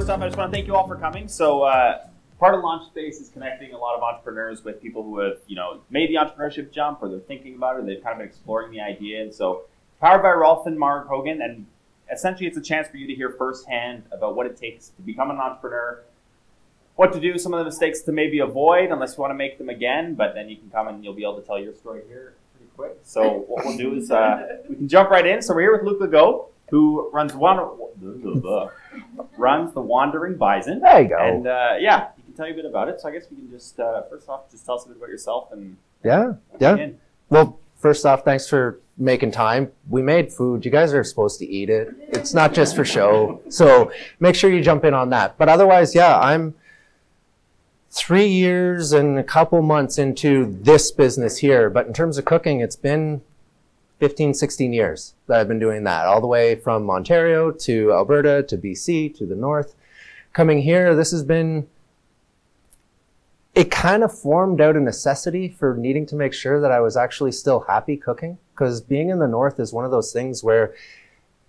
first off, I just want to thank you all for coming. So, uh, part of Launch Space is connecting a lot of entrepreneurs with people who have, you know, made the entrepreneurship jump or they're thinking about it, they've kind of been exploring the idea. And so, powered by Rolf and Marg Hougen, and essentially it's a chance for you to hear firsthand about what it takes to become an entrepreneur, what to do, some of the mistakes to maybe avoid unless you want to make them again, but then you can come and you'll be able to tell your story here pretty quick. So, what we'll do is uh, we can jump right in. So, we're here with Luke Legault, who runs one runs the Wandering Bison. There you go. And uh, yeah, he can tell you a bit about it. So I guess we can just uh, first off just tell us a bit about yourself and yeah, yeah. begin. Well, first off, thanks for making time. We made food. You guys are supposed to eat it. It's not just for show. So make sure you jump in on that. But otherwise, yeah, I'm three years and a couple months into this business here. But in terms of cooking, it's been 15, 16 years that I've been doing that, all the way from Ontario to Alberta to BC to the north. Coming here, this has been, it kind of formed out a necessity for needing to make sure that I was actually still happy cooking. Because being in the north is one of those things where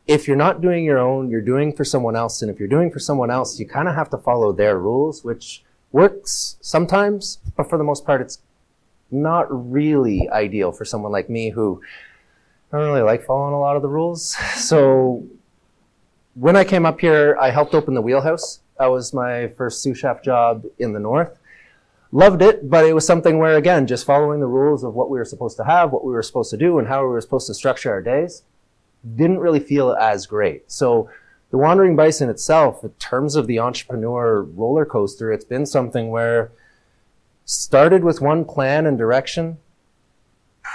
if you're not doing your own, you're doing for someone else. And if you're doing for someone else, you kind of have to follow their rules, which works sometimes, but for the most part, it's not really ideal for someone like me who I don't really like following a lot of the rules. So when I came up here, I helped open the wheelhouse. That was my first sous chef job in the north. Loved it, but it was something where, again, just following the rules of what we were supposed to have, what we were supposed to do, and how we were supposed to structure our days, didn't really feel as great. So the Wandering Bison itself, in terms of the entrepreneur roller coaster, it's been something where started with one plan and direction,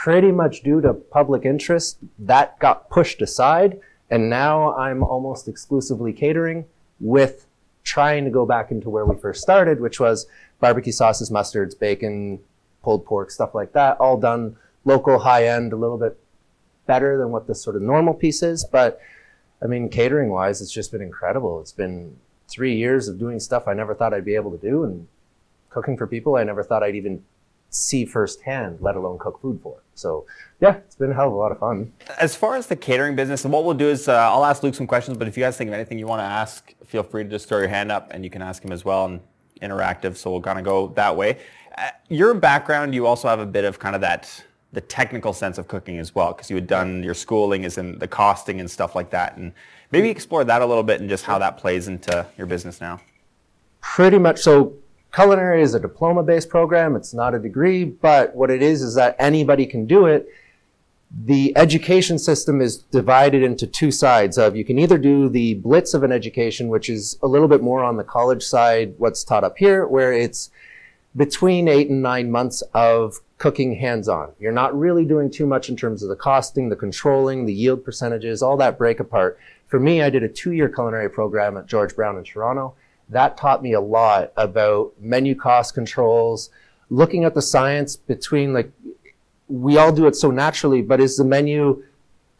pretty much due to public interest, that got pushed aside. And now I'm almost exclusively catering with trying to go back into where we first started, which was barbecue sauces, mustards, bacon, pulled pork, stuff like that, all done local, high end, a little bit better than what the sort of normal piece is. But I mean, catering wise, it's just been incredible. It's been three years of doing stuff I never thought I'd be able to do and cooking for people I never thought I'd even see firsthand, let alone cook food for. So yeah, it's been a hell of a lot of fun. As far as the catering business, and what we'll do is uh, I'll ask Luke some questions, but if you guys think of anything you want to ask, feel free to just throw your hand up and you can ask him as well and interactive. So we'll kind of go that way. Uh, your background, you also have a bit of kind of that the technical sense of cooking as well, because you had done your schooling is in the costing and stuff like that. And maybe explore that a little bit and just how that plays into your business now. Pretty much so culinary is a diploma based program. It's not a degree, but what it is is that anybody can do it. The education system is divided into two sides of you can either do the blitz of an education, which is a little bit more on the college side, what's taught up here, where it's between eight and nine months of cooking hands-on. You're not really doing too much in terms of the costing, the controlling, the yield percentages, all that break apart. For me, I did a two-year culinary program at George Brown in Toronto that taught me a lot about menu cost controls, looking at the science between like, we all do it so naturally, but is the menu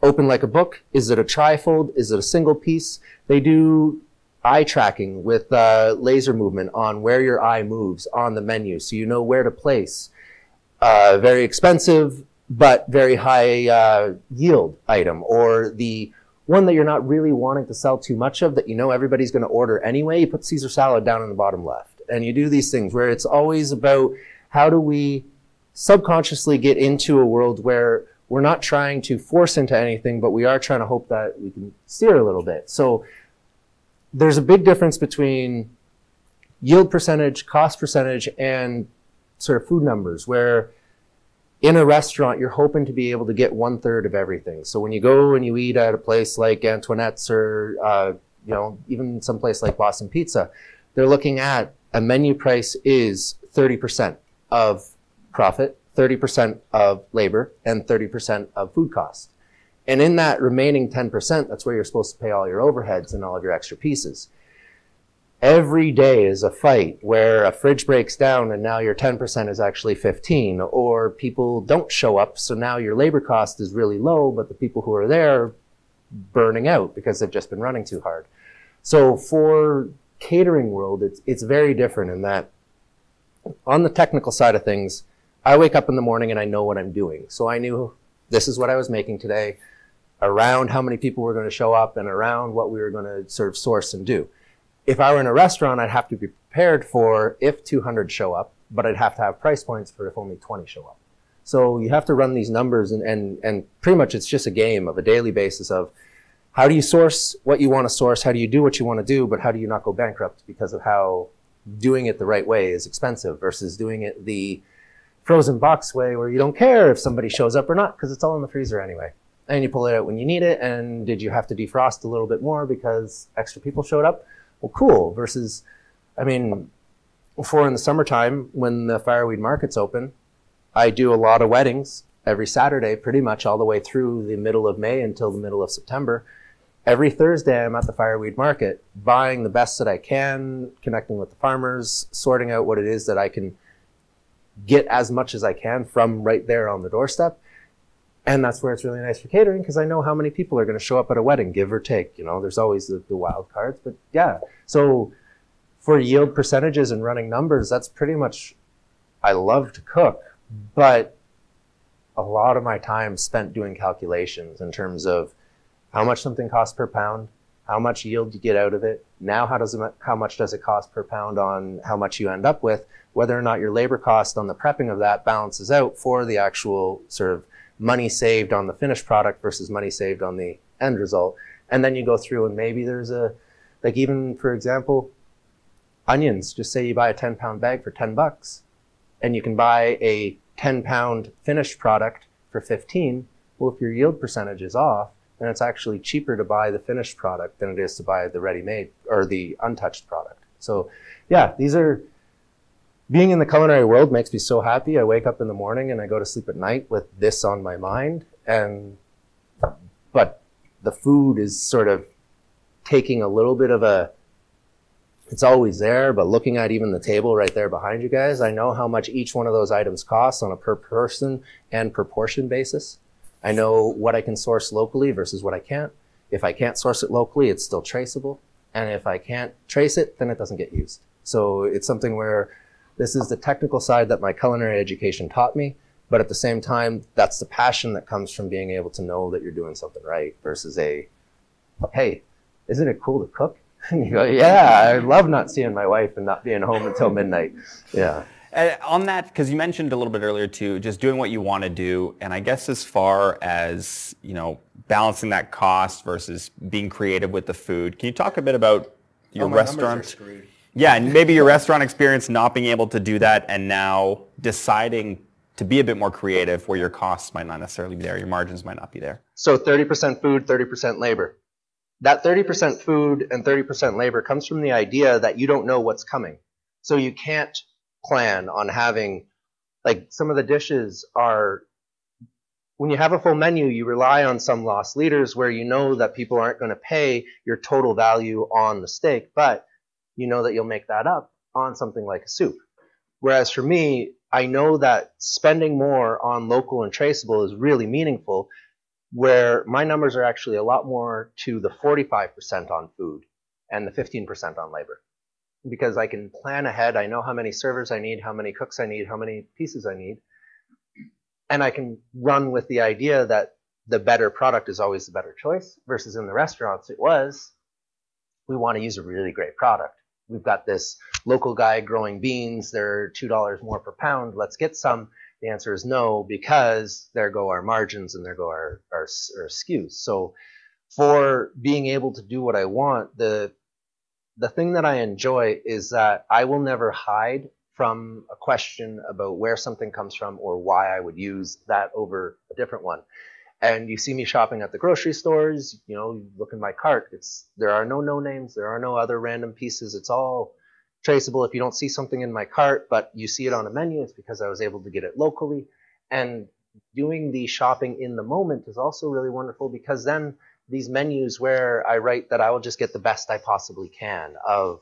open like a book? Is it a trifold? Is it a single piece? They do eye tracking with uh, laser movement on where your eye moves on the menu, so you know where to place. Uh, very expensive, but very high uh, yield item, or the one that you're not really wanting to sell too much of that you know everybody's going to order anyway, you put Caesar salad down in the bottom left. And you do these things where it's always about how do we subconsciously get into a world where we're not trying to force into anything, but we are trying to hope that we can steer a little bit. So there's a big difference between yield percentage, cost percentage, and sort of food numbers where in a restaurant, you're hoping to be able to get one third of everything. So when you go and you eat at a place like Antoinette's or, uh, you know, even some place like Boston Pizza, they're looking at a menu price is 30% of profit, 30% of labor, and 30% of food cost. And in that remaining 10%, that's where you're supposed to pay all your overheads and all of your extra pieces every day is a fight where a fridge breaks down and now your 10% is actually 15 or people don't show up so now your labor cost is really low but the people who are there are burning out because they've just been running too hard. So for catering world it's it's very different in that on the technical side of things i wake up in the morning and i know what i'm doing. So i knew this is what i was making today around how many people were going to show up and around what we were going to sort of source and do if I were in a restaurant, I'd have to be prepared for if 200 show up, but I'd have to have price points for if only 20 show up. So you have to run these numbers and, and, and pretty much it's just a game of a daily basis of how do you source what you want to source? How do you do what you want to do? But how do you not go bankrupt because of how doing it the right way is expensive versus doing it the frozen box way where you don't care if somebody shows up or not because it's all in the freezer anyway. And you pull it out when you need it. And did you have to defrost a little bit more because extra people showed up? Well, cool. Versus, I mean, before in the summertime when the fireweed market's open, I do a lot of weddings every Saturday, pretty much all the way through the middle of May until the middle of September. Every Thursday, I'm at the fireweed market, buying the best that I can, connecting with the farmers, sorting out what it is that I can get as much as I can from right there on the doorstep. And that's where it's really nice for catering because I know how many people are going to show up at a wedding, give or take. You know, there's always the, the wild cards, but yeah. So for yield percentages and running numbers, that's pretty much, I love to cook but a lot of my time spent doing calculations in terms of how much something costs per pound, how much yield you get out of it. Now, how does it, how much does it cost per pound on how much you end up with? Whether or not your labor cost on the prepping of that balances out for the actual sort of money saved on the finished product versus money saved on the end result. And then you go through and maybe there's a, like even for example, onions. Just say you buy a 10 pound bag for 10 bucks and you can buy a 10 pound finished product for 15, well, if your yield percentage is off, then it's actually cheaper to buy the finished product than it is to buy the ready made or the untouched product. So, yeah, these are being in the culinary world makes me so happy. I wake up in the morning and I go to sleep at night with this on my mind. And, but the food is sort of taking a little bit of a it's always there, but looking at even the table right there behind you guys, I know how much each one of those items costs on a per person and proportion basis. I know what I can source locally versus what I can't. If I can't source it locally, it's still traceable. And if I can't trace it, then it doesn't get used. So it's something where this is the technical side that my culinary education taught me. But at the same time, that's the passion that comes from being able to know that you're doing something right versus a, hey, isn't it cool to cook? And you go, yeah, I love not seeing my wife and not being home until midnight. Yeah. Uh, on that, because you mentioned a little bit earlier too, just doing what you want to do, and I guess as far as you know, balancing that cost versus being creative with the food, can you talk a bit about your oh, restaurant? Yeah, and maybe your restaurant experience, not being able to do that, and now deciding to be a bit more creative, where your costs might not necessarily be there, your margins might not be there. So 30% food, 30% labor that 30% food and 30% labor comes from the idea that you don't know what's coming. So you can't plan on having, like, some of the dishes are, when you have a full menu, you rely on some loss leaders where you know that people aren't going to pay your total value on the steak, but you know that you'll make that up on something like a soup. Whereas for me, I know that spending more on local and traceable is really meaningful where my numbers are actually a lot more to the 45% on food and the 15% on labor. Because I can plan ahead, I know how many servers I need, how many cooks I need, how many pieces I need. And I can run with the idea that the better product is always the better choice, versus in the restaurants it was, we want to use a really great product. We've got this local guy growing beans, they're $2 more per pound, let's get some the answer is no, because there go our margins and there go our, our, our. So for being able to do what I want, the the thing that I enjoy is that I will never hide from a question about where something comes from or why I would use that over a different one. And you see me shopping at the grocery stores, you know, you look in my cart, it's there are no no names, there are no other random pieces. It's all traceable. If you don't see something in my cart, but you see it on a menu, it's because I was able to get it locally. And doing the shopping in the moment is also really wonderful because then these menus where I write that I will just get the best I possibly can of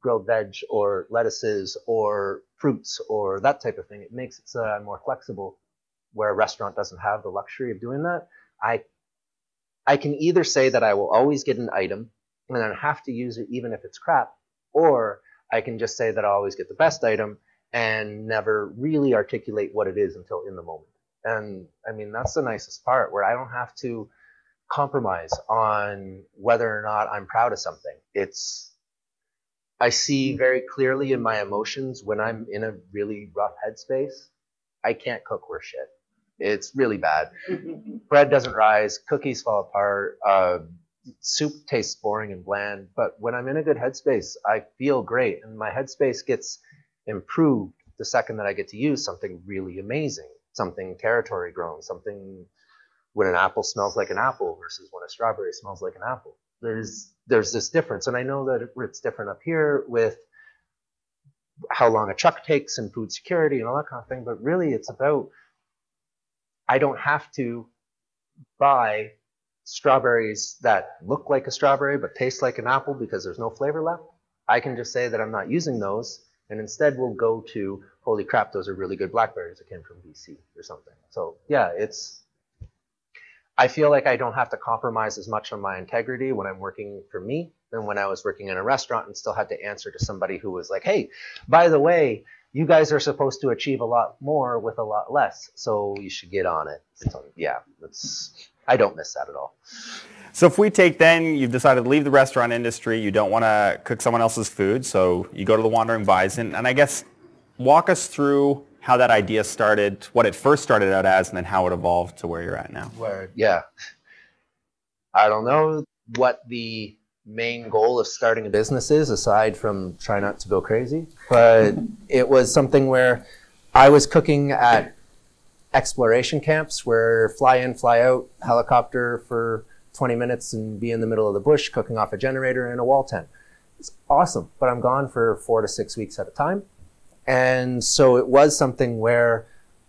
grilled veg or lettuces or fruits or that type of thing, it makes it uh, more flexible where a restaurant doesn't have the luxury of doing that. I I can either say that I will always get an item and then have to use it even if it's crap, or I can just say that I always get the best item and never really articulate what it is until in the moment. And I mean, that's the nicest part where I don't have to compromise on whether or not I'm proud of something. It's I see very clearly in my emotions when I'm in a really rough headspace. I can't cook worse shit. It's really bad. Bread doesn't rise, cookies fall apart, uh, soup tastes boring and bland. But when I'm in a good headspace, I feel great, and my headspace gets improved the second that I get to use something really amazing, something territory grown, something when an apple smells like an apple versus when a strawberry smells like an apple. There's there's this difference, and I know that it's different up here with how long a truck takes and food security and all that kind of thing. But really, it's about I don't have to buy strawberries that look like a strawberry but taste like an apple because there's no flavor left. I can just say that I'm not using those and instead we'll go to holy crap those are really good blackberries that came from BC or something. So yeah, it's I feel like I don't have to compromise as much on my integrity when I'm working for me than when I was working in a restaurant and still had to answer to somebody who was like, "Hey, by the way, you guys are supposed to achieve a lot more with a lot less, so you should get on it." So, yeah, it's I don't miss that at all. So if we take then, you've decided to leave the restaurant industry, you don't want to cook someone else's food, so you go to the Wandering Bison, and I guess walk us through how that idea started, what it first started out as, and then how it evolved to where you're at now. Where, yeah. I don't know what the main goal of starting a business is, aside from try not to go crazy, but it was something where I was cooking at exploration camps where fly in, fly out, helicopter for 20 minutes and be in the middle of the bush cooking off a generator in a wall tent. It's awesome, but I'm gone for four to six weeks at a time. And so it was something where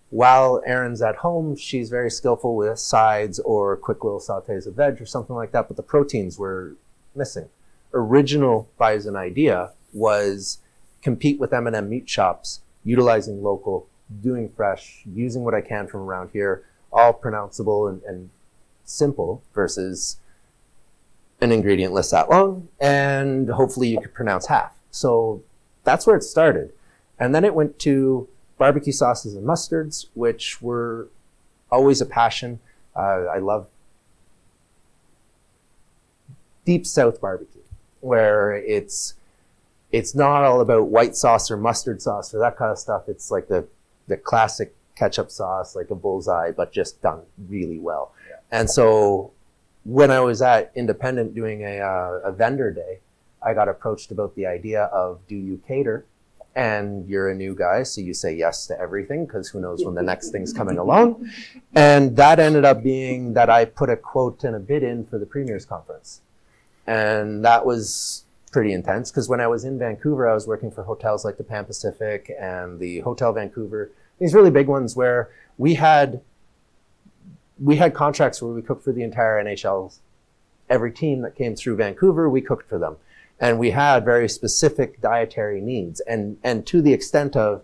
while Erin's at home, she's very skillful with sides or quick little sautés of veg or something like that, but the proteins were missing. Original Bison idea was compete with M&M meat shops, utilizing local, doing fresh, using what I can from around here, all pronounceable and, and simple versus an ingredient list that long, and hopefully you could pronounce half. So that's where it started. And then it went to barbecue sauces and mustards, which were always a passion. Uh, I love deep south barbecue, where it's it's not all about white sauce or mustard sauce or that kind of stuff. It's like the the classic ketchup sauce, like a bullseye, but just done really well. Yeah. And so when I was at Independent doing a, uh, a vendor day, I got approached about the idea of do you cater? and you're a new guy, so you say yes to everything because who knows when the next thing's coming along. And that ended up being that I put a quote and a bid in for the Premier's Conference. And that was pretty intense because when I was in Vancouver, I was working for hotels like the Pan Pacific and the Hotel Vancouver, these really big ones where we had we had contracts where we cooked for the entire NHL. Every team that came through Vancouver, we cooked for them and we had very specific dietary needs and and to the extent of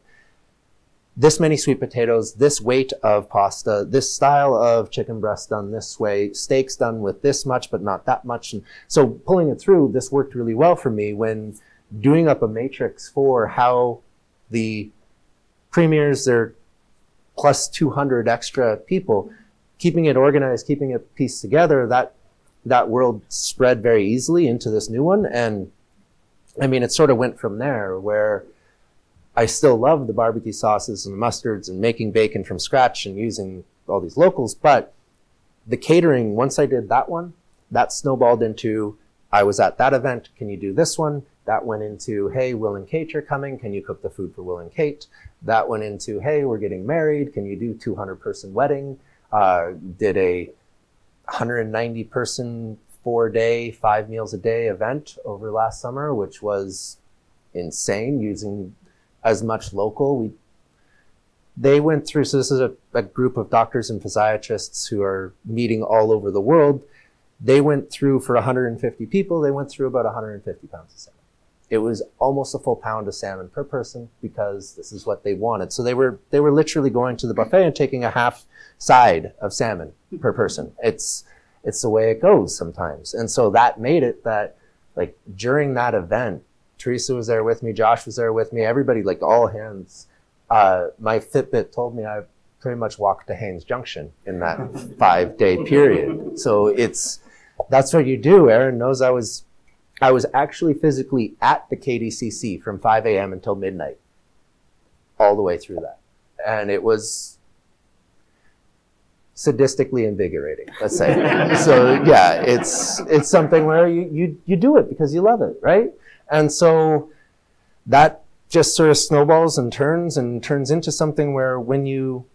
this many sweet potatoes, this weight of pasta, this style of chicken breast done this way, steaks done with this much but not that much. And so pulling it through, this worked really well for me when doing up a matrix for how the premiers, they're plus 200 extra people, keeping it organized, keeping it pieced together, that that world spread very easily into this new one. And I mean, it sort of went from there where I still love the barbecue sauces and the mustards and making bacon from scratch and using all these locals. But the catering, once I did that one, that snowballed into I was at that event. Can you do this one? That went into, hey, Will and Kate are coming. Can you cook the food for Will and Kate? That went into, hey, we're getting married. Can you do 200 person wedding? Uh, did a 190 person, four day, five meals a day event over last summer, which was insane using as much local. We they went through, so this is a, a group of doctors and physiatrists who are meeting all over the world. They went through for 150 people, they went through about 150 pounds of salmon. It was almost a full pound of salmon per person because this is what they wanted. So they were they were literally going to the buffet and taking a half side of salmon per person. It's it's the way it goes sometimes. And so that made it that like during that event, Teresa was there with me, Josh was there with me, everybody like all hands. Uh, my Fitbit told me I pretty much walked to Haines Junction in that five day period. So it's that's what you do. Erin knows I was I was actually physically at the KDCC from 5 a.m. until midnight, all the way through that. And it was sadistically invigorating, let's say. so yeah, it's, it's something where you, you, you do it because you love it, right? And so that just sort of snowballs and turns and turns into something where when you,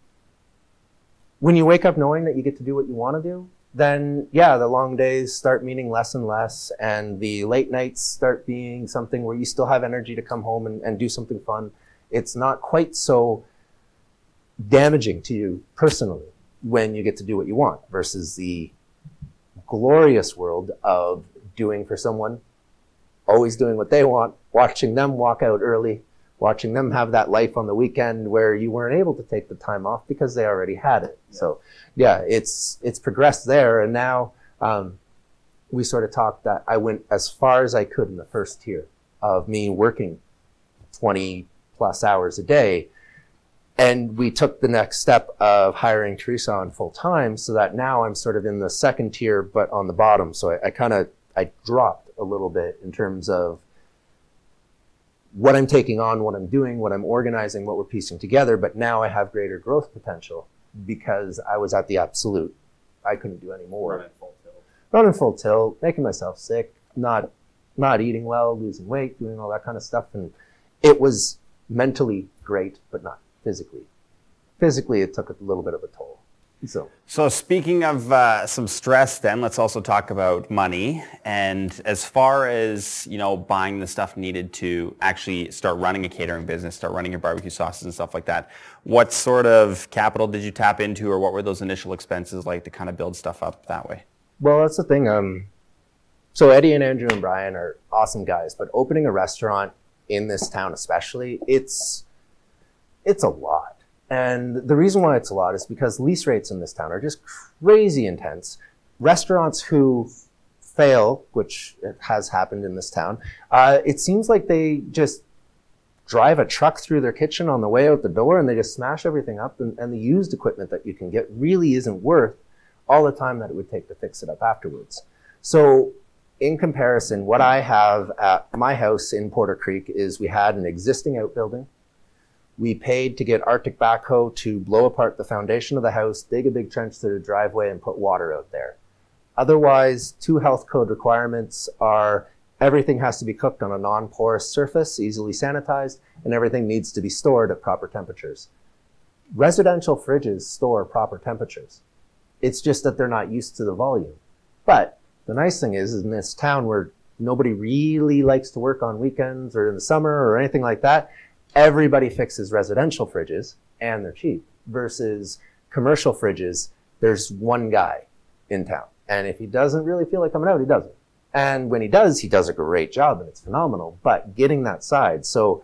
when you wake up knowing that you get to do what you want to do, then yeah, the long days start meaning less and less, and the late nights start being something where you still have energy to come home and, and do something fun. It's not quite so damaging to you personally when you get to do what you want versus the glorious world of doing for someone, always doing what they want, watching them walk out early, watching them have that life on the weekend where you weren't able to take the time off because they already had it. Yeah. So yeah, it's it's progressed there, and now um, we sort of talked that I went as far as I could in the first tier of me working 20 plus hours a day. And we took the next step of hiring Teresa on full time so that now I'm sort of in the second tier, but on the bottom. So I, I kind of, I dropped a little bit in terms of what I'm taking on, what I'm doing, what I'm organizing, what we're piecing together. But now I have greater growth potential because I was at the absolute. I couldn't do any more. Running full tilt. Running full tilt, making myself sick, not not eating well, losing weight, doing all that kind of stuff, and it was mentally great, but not physically. Physically, it took a little bit of a toll. So, so speaking of uh, some stress, then let's also talk about money. And as far as you know, buying the stuff needed to actually start running a catering business, start running your barbecue sauces and stuff like that. What sort of capital did you tap into, or what were those initial expenses like to kind of build stuff up that way? Well, that's the thing. Um, so Eddie and Andrew and Brian are awesome guys, but opening a restaurant in this town, especially, it's it's a lot and the reason why it's a lot is because lease rates in this town are just crazy intense. Restaurants who fail, which has happened in this town, uh, it seems like they just drive a truck through their kitchen on the way out the door and they just smash everything up. And, and the used equipment that you can get really isn't worth all the time that it would take to fix it up afterwards. So in comparison, what I have at my house in Porter Creek is we had an existing outbuilding we paid to get Arctic backhoe to blow apart the foundation of the house, dig a big trench through the driveway, and put water out there. Otherwise, two health code requirements are everything has to be cooked on a non-porous surface, easily sanitized, and everything needs to be stored at proper temperatures. Residential fridges store proper temperatures. It's just that they're not used to the volume. But the nice thing is, is in this town where nobody really likes to work on weekends or in the summer or anything like that, everybody fixes residential fridges and they're cheap versus commercial fridges. There's one guy in town. And if he doesn't really feel like coming out, he doesn't. And when he does, he does a great job and it's phenomenal. But getting that side. So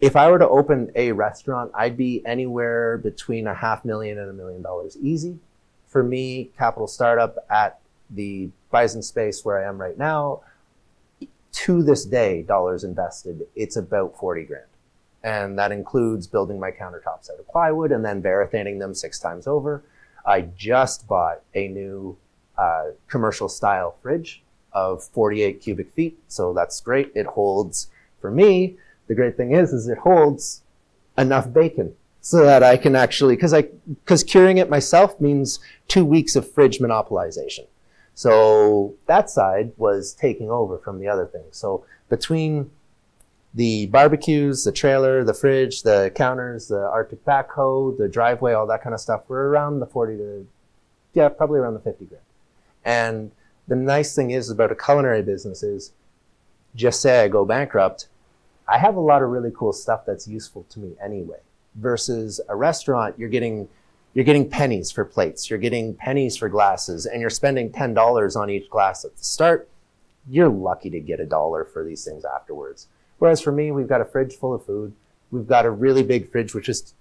if I were to open a restaurant, I'd be anywhere between a half million and a million dollars easy. For me, capital startup at the Bison space where I am right now, to this day, dollars invested, it's about 40 grand. And that includes building my countertops out of plywood and then varathaning them six times over. I just bought a new uh, commercial style fridge of 48 cubic feet. So that's great. It holds, for me, the great thing is, is it holds enough bacon so that I can actually, cause I, cause curing it myself means two weeks of fridge monopolization. So that side was taking over from the other things. So between the barbecues, the trailer, the fridge, the counters, the Arctic backhoe, the driveway, all that kind of stuff, we're around the 40 to, yeah, probably around the 50 grand. And the nice thing is about a culinary business is just say I go bankrupt, I have a lot of really cool stuff that's useful to me anyway. Versus a restaurant, you're getting you're getting pennies for plates, you're getting pennies for glasses, and you're spending ten dollars on each glass at the start. You're lucky to get a dollar for these things afterwards. Whereas for me, we've got a fridge full of food. We've got a really big fridge, which is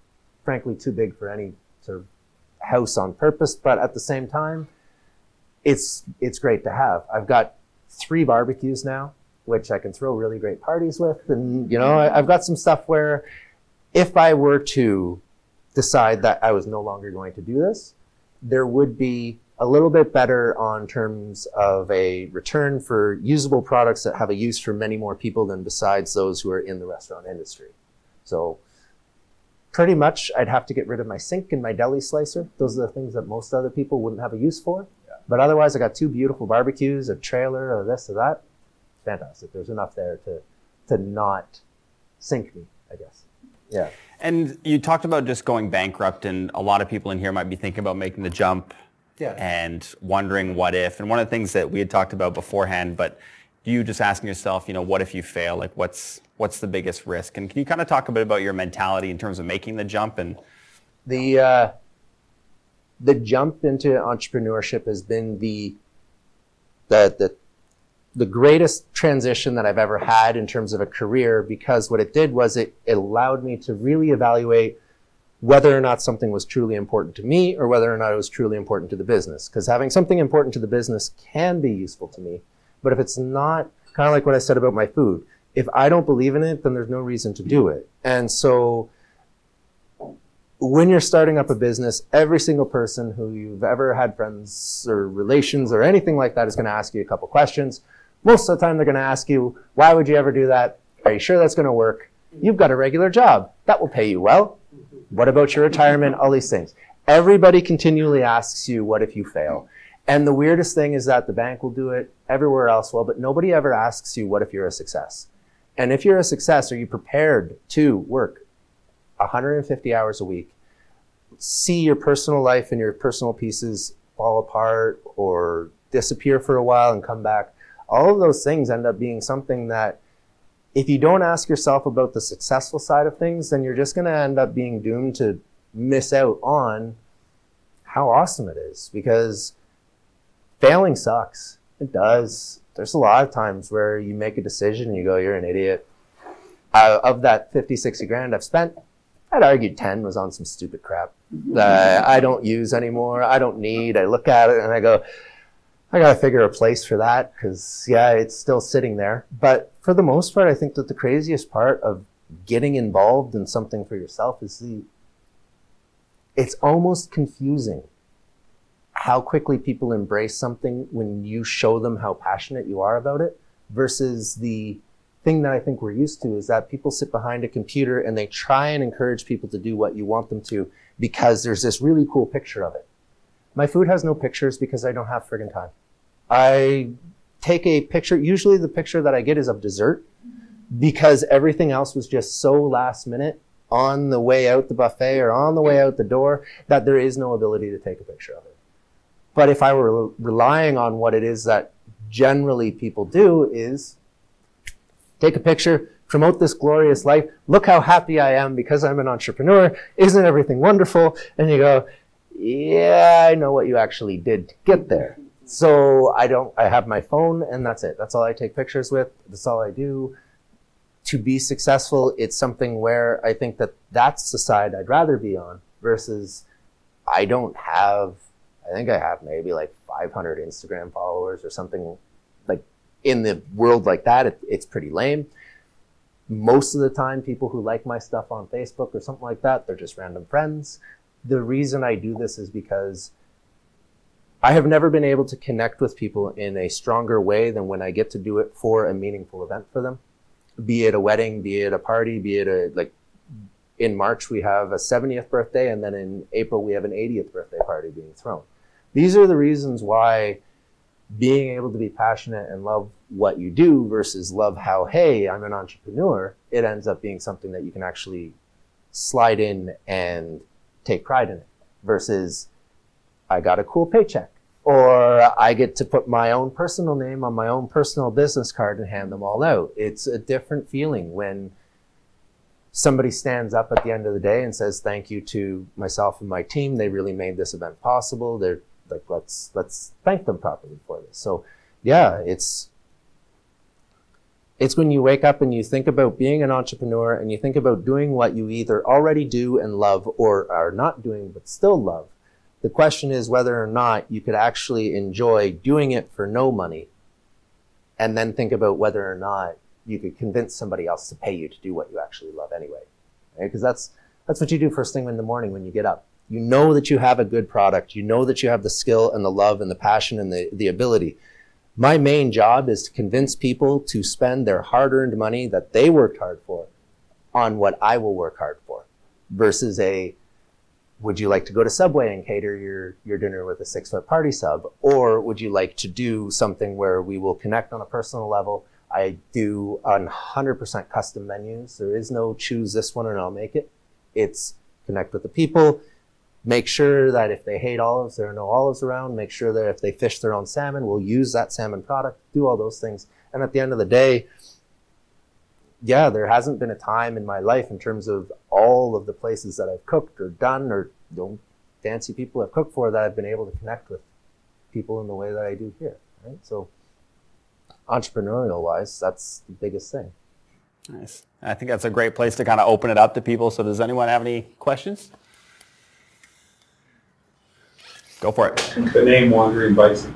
frankly too big for any sort of house on purpose. But at the same time, it's, it's great to have. I've got three barbecues now, which I can throw really great parties with. And, you know, I, I've got some stuff where if I were to decide that I was no longer going to do this, there would be a little bit better on terms of a return for usable products that have a use for many more people than besides those who are in the restaurant industry. So pretty much I'd have to get rid of my sink and my deli slicer. Those are the things that most other people wouldn't have a use for. Yeah. But otherwise I got two beautiful barbecues, a trailer, or this or that. Fantastic. There's enough there to to not sink me, I guess. Yeah. And you talked about just going bankrupt, and a lot of people in here might be thinking about making the jump Yeah. and wondering what if. And one of the things that we had talked about beforehand, but you just asking yourself, you know, what if you fail? Like, what's what's the biggest risk? And can you kind of talk a bit about your mentality in terms of making the jump? And the uh, the jump into entrepreneurship has been the the the the greatest transition that I've ever had in terms of a career because what it did was it, it allowed me to really evaluate whether or not something was truly important to me or whether or not it was truly important to the business. Because having something important to the business can be useful to me, but if it's not, kind of like what I said about my food, if I don't believe in it, then there's no reason to do it. And so when you're starting up a business, every single person who you've ever had friends or relations or anything like that is going to ask you a couple questions. Most of the time, they're going to ask you, why would you ever do that? Are you sure that's going to work? You've got a regular job. That will pay you well. What about your retirement? All these things. Everybody continually asks you, what if you fail? And the weirdest thing is that the bank will do it, everywhere else will, but nobody ever asks you, what if you're a success? And if you're a success, are you prepared to work 150 hours a week, see your personal life and your personal pieces fall apart or disappear for a while and come back? All of those things end up being something that if you don't ask yourself about the successful side of things, then you're just going to end up being doomed to miss out on how awesome it is because failing sucks. It does. There's a lot of times where you make a decision and you go, you're an idiot. Uh, of that 50, 60 grand I've spent, I'd argue 10 was on some stupid crap that I don't use anymore. I don't need. I look at it and I go, I got to figure a place for that because, yeah, it's still sitting there. But for the most part, I think that the craziest part of getting involved in something for yourself is the, it's almost confusing how quickly people embrace something when you show them how passionate you are about it versus the thing that I think we're used to is that people sit behind a computer and they try and encourage people to do what you want them to because there's this really cool picture of it. My food has no pictures because I don't have friggin' time. I take a picture, usually the picture that I get is of dessert because everything else was just so last minute on the way out the buffet or on the way out the door that there is no ability to take a picture of it. But if I were relying on what it is that generally people do is take a picture, promote this glorious life. Look how happy I am because I'm an entrepreneur. Isn't everything wonderful? And you go, yeah, I know what you actually did to get there. So I don't, I have my phone and that's it. That's all I take pictures with. That's all I do. To be successful, it's something where I think that that's the side I'd rather be on versus I don't have, I think I have maybe like 500 Instagram followers or something like in the world like that. It, it's pretty lame. Most of the time, people who like my stuff on Facebook or something like that, they're just random friends. The reason I do this is because I have never been able to connect with people in a stronger way than when I get to do it for a meaningful event for them. Be it a wedding, be it a party, be it a, like, in March we have a 70th birthday and then in April we have an 80th birthday party being thrown. These are the reasons why being able to be passionate and love what you do versus love how, hey, I'm an entrepreneur, it ends up being something that you can actually slide in and take pride in it versus I got a cool paycheck or I get to put my own personal name on my own personal business card and hand them all out. It's a different feeling when somebody stands up at the end of the day and says thank you to myself and my team. They really made this event possible. They're like let's let's thank them properly for this. So yeah, it's it's when you wake up and you think about being an entrepreneur and you think about doing what you either already do and love or are not doing but still love. The question is whether or not you could actually enjoy doing it for no money and then think about whether or not you could convince somebody else to pay you to do what you actually love anyway. Because right? that's that's what you do first thing in the morning when you get up. You know that you have a good product. You know that you have the skill and the love and the passion and the, the ability. My main job is to convince people to spend their hard earned money that they worked hard for on what I will work hard for versus a would you like to go to Subway and cater your, your dinner with a six foot party sub? Or would you like to do something where we will connect on a personal level? I do 100% custom menus. There is no choose this one and I'll make it. It's connect with the people, make sure that if they hate olives, there are no olives around, make sure that if they fish their own salmon, we'll use that salmon product, do all those things. And at the end of the day, yeah, there hasn't been a time in my life in terms of all of the places that I've cooked or done or you know, fancy people I've cooked for that I've been able to connect with people in the way that I do here. Right. So entrepreneurial wise, that's the biggest thing. Nice. I think that's a great place to kind of open it up to people. So does anyone have any questions? Go for it. The name Wandering Bison.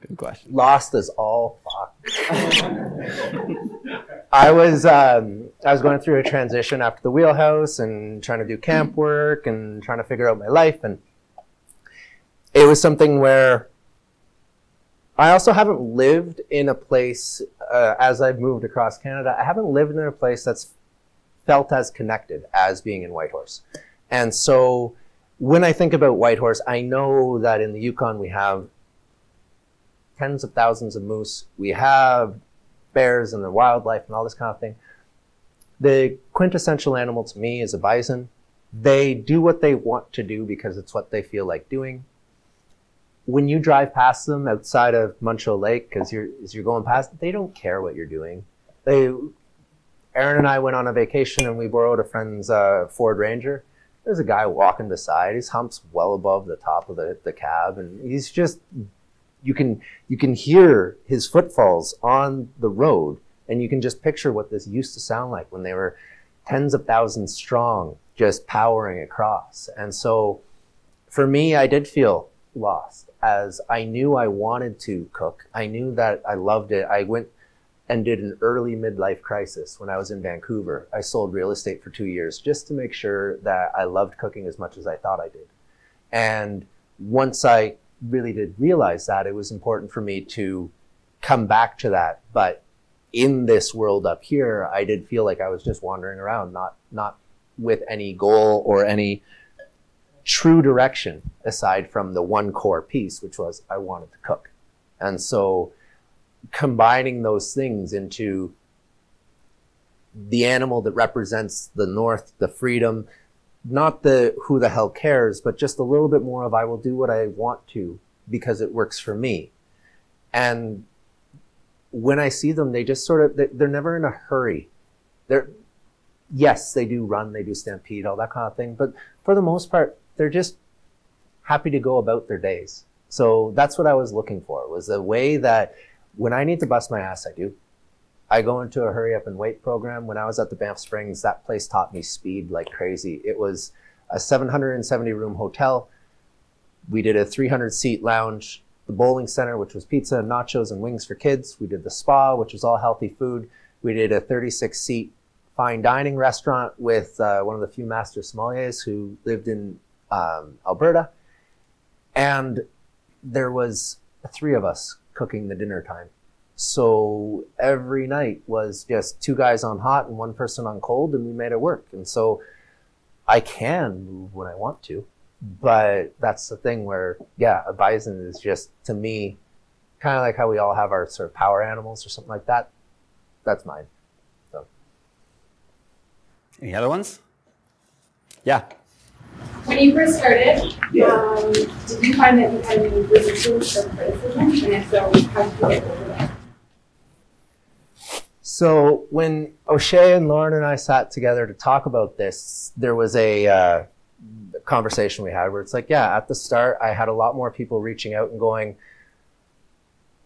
Good question. Lost as all fuck. I was um, I was going through a transition after the wheelhouse and trying to do camp work and trying to figure out my life and it was something where I also haven't lived in a place uh, as I've moved across Canada. I haven't lived in a place that's felt as connected as being in Whitehorse, and so when I think about Whitehorse, I know that in the Yukon we have tens of thousands of moose. We have bears and the wildlife and all this kind of thing. The quintessential animal to me is a bison. They do what they want to do because it's what they feel like doing. When you drive past them outside of Muncho Lake, because you're as you're going past, they don't care what you're doing. They, Erin and I went on a vacation and we borrowed a friend's uh, Ford Ranger. There's a guy walking beside. His hump's well above the top of the, the cab, and he's just you can you can hear his footfalls on the road and you can just picture what this used to sound like when they were tens of thousands strong just powering across. And so for me i did feel lost as i knew i wanted to cook. I knew that i loved it. I went and did an early midlife crisis when i was in vancouver i sold real estate for two years just to make sure that i loved cooking as much as i thought i did and once i really did realize that it was important for me to come back to that. But in this world up here, I did feel like I was just wandering around, not not with any goal or any true direction aside from the one core piece, which was I wanted to cook. And so combining those things into the animal that represents the North, the freedom, not the who the hell cares, but just a little bit more of I will do what I want to because it works for me. And when I see them, they just sort of they're never in a hurry. They're yes, they do run, they do stampede, all that kind of thing, but for the most part, they're just happy to go about their days. So that's what I was looking for was a way that when I need to bust my ass, I do. I go into a hurry up and wait program. When I was at the Banff Springs, that place taught me speed like crazy. It was a 770 room hotel. We did a 300 seat lounge, the bowling center, which was pizza and nachos and wings for kids. We did the spa, which was all healthy food. We did a 36 seat fine dining restaurant with uh, one of the few master sommeliers who lived in um, Alberta. And there was three of us cooking the dinner time. So every night was just two guys on hot and one person on cold, and we made it work. And so I can move when I want to, but that's the thing where, yeah, a bison is just to me kind of like how we all have our sort of power animals or something like that. That's mine. So. Any other ones? Yeah. When you first started, yeah. um, did you find that you had any resistance or criticism? And if so, how did you get over that? So when O'Shea and Lauren and I sat together to talk about this, there was a uh, conversation we had where it's like, yeah, at the start, I had a lot more people reaching out and going,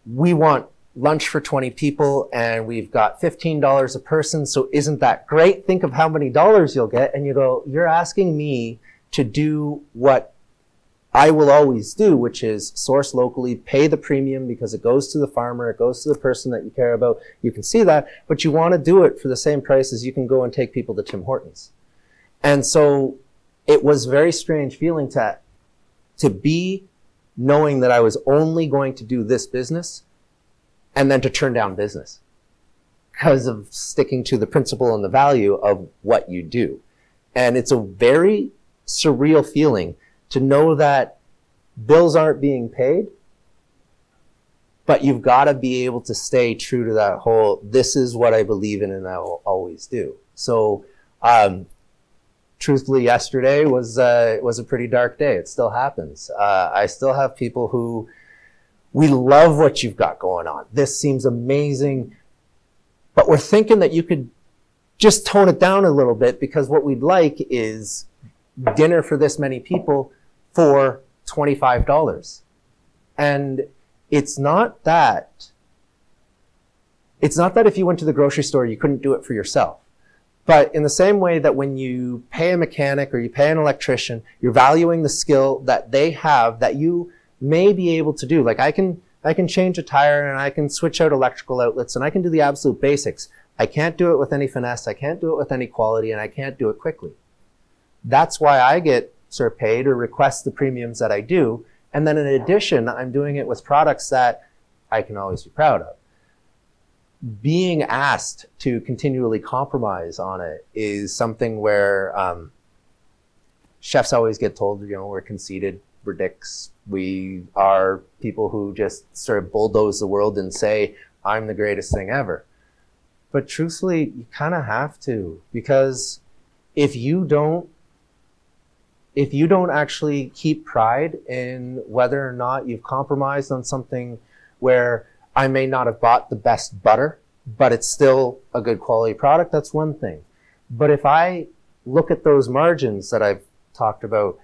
we want lunch for 20 people and we've got $15 a person. So isn't that great? Think of how many dollars you'll get. And you go, you're asking me to do what I will always do, which is source locally, pay the premium because it goes to the farmer, it goes to the person that you care about. You can see that, but you want to do it for the same price as you can go and take people to Tim Hortons. And so it was very strange feeling to, to be knowing that I was only going to do this business and then to turn down business because of sticking to the principle and the value of what you do. And it's a very surreal feeling to know that bills aren't being paid, but you've got to be able to stay true to that whole, this is what I believe in and I will always do. So, um, truthfully, yesterday was, uh, was a pretty dark day. It still happens. Uh, I still have people who, we love what you've got going on. This seems amazing, but we're thinking that you could just tone it down a little bit because what we'd like is dinner for this many people for $25. And it's not that, it's not that if you went to the grocery store, you couldn't do it for yourself. But in the same way that when you pay a mechanic or you pay an electrician, you're valuing the skill that they have that you may be able to do. Like I can, I can change a tire and I can switch out electrical outlets and I can do the absolute basics. I can't do it with any finesse. I can't do it with any quality and I can't do it quickly. That's why I get sort of paid or request the premiums that I do. And then in addition, I'm doing it with products that I can always be proud of. Being asked to continually compromise on it is something where um, chefs always get told, you know, we're conceited, we're dicks, we are people who just sort of bulldoze the world and say, I'm the greatest thing ever. But truthfully, you kind of have to because if you don't if you don't actually keep pride in whether or not you've compromised on something where I may not have bought the best butter, but it's still a good quality product, that's one thing. But if I look at those margins that I've talked about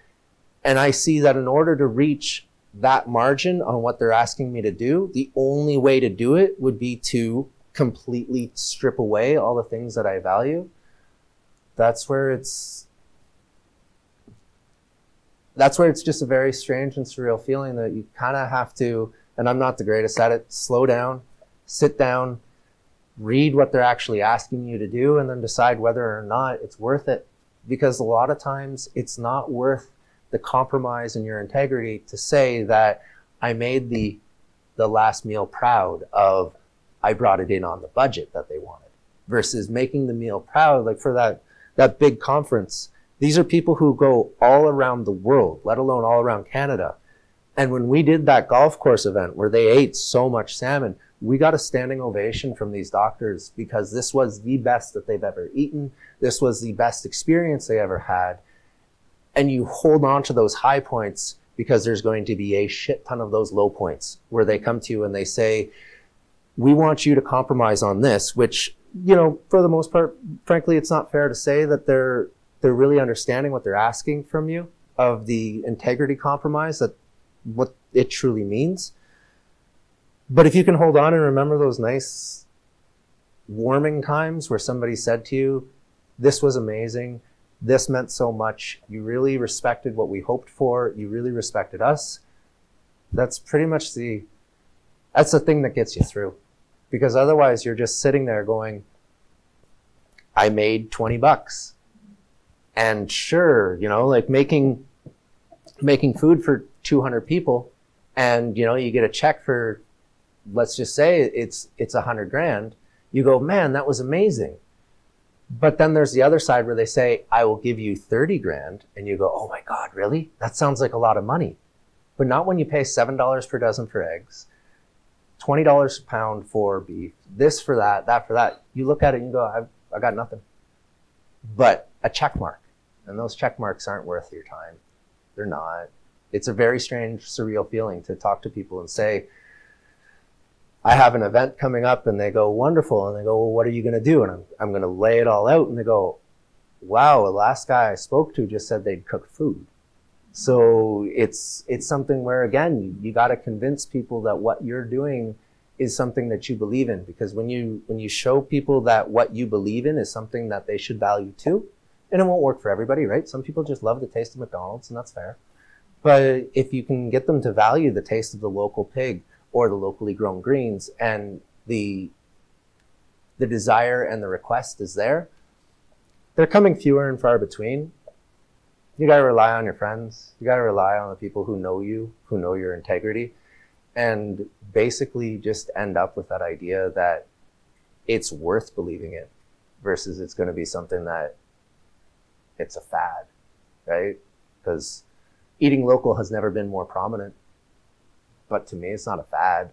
and I see that in order to reach that margin on what they're asking me to do, the only way to do it would be to completely strip away all the things that I value. That's where it's that's where it's just a very strange and surreal feeling that you kind of have to, and I'm not the greatest at it, slow down, sit down, read what they're actually asking you to do, and then decide whether or not it's worth it. Because a lot of times it's not worth the compromise in your integrity to say that I made the, the last meal proud of I brought it in on the budget that they wanted versus making the meal proud. Like for that, that big conference, these are people who go all around the world, let alone all around Canada. And when we did that golf course event where they ate so much salmon, we got a standing ovation from these doctors because this was the best that they've ever eaten. This was the best experience they ever had. And you hold on to those high points because there's going to be a shit ton of those low points where they come to you and they say, we want you to compromise on this, which, you know, for the most part, frankly, it's not fair to say that they're they're really understanding what they're asking from you of the integrity compromise that what it truly means. But if you can hold on and remember those nice warming times where somebody said to you, this was amazing. This meant so much. You really respected what we hoped for. You really respected us. That's pretty much the, that's the thing that gets you through. Because otherwise you're just sitting there going, I made 20 bucks. And sure, you know, like making, making food for 200 people and, you know, you get a check for, let's just say it's, it's a hundred grand. You go, man, that was amazing. But then there's the other side where they say, I will give you 30 grand. And you go, oh my God, really? That sounds like a lot of money. But not when you pay $7 per dozen for eggs, $20 a pound for beef, this for that, that for that. You look at it and you go, I've, I got nothing. But a check mark. And those check marks aren't worth your time. They're not. It's a very strange, surreal feeling to talk to people and say, I have an event coming up and they go, wonderful. And they go, well, what are you going to do? And I'm, I'm going to lay it all out. And they go, wow, the last guy I spoke to just said they'd cook food. So it's, it's something where again, you, you got to convince people that what you're doing is something that you believe in. Because when you, when you show people that what you believe in is something that they should value too, and it won't work for everybody, right? Some people just love the taste of McDonald's and that's fair. But if you can get them to value the taste of the local pig or the locally grown greens and the, the desire and the request is there, they're coming fewer and far between. you got to rely on your friends. You got to rely on the people who know you, who know your integrity, and basically just end up with that idea that it's worth believing in versus it's going to be something that it's a fad, right? Because eating local has never been more prominent. But to me, it's not a fad.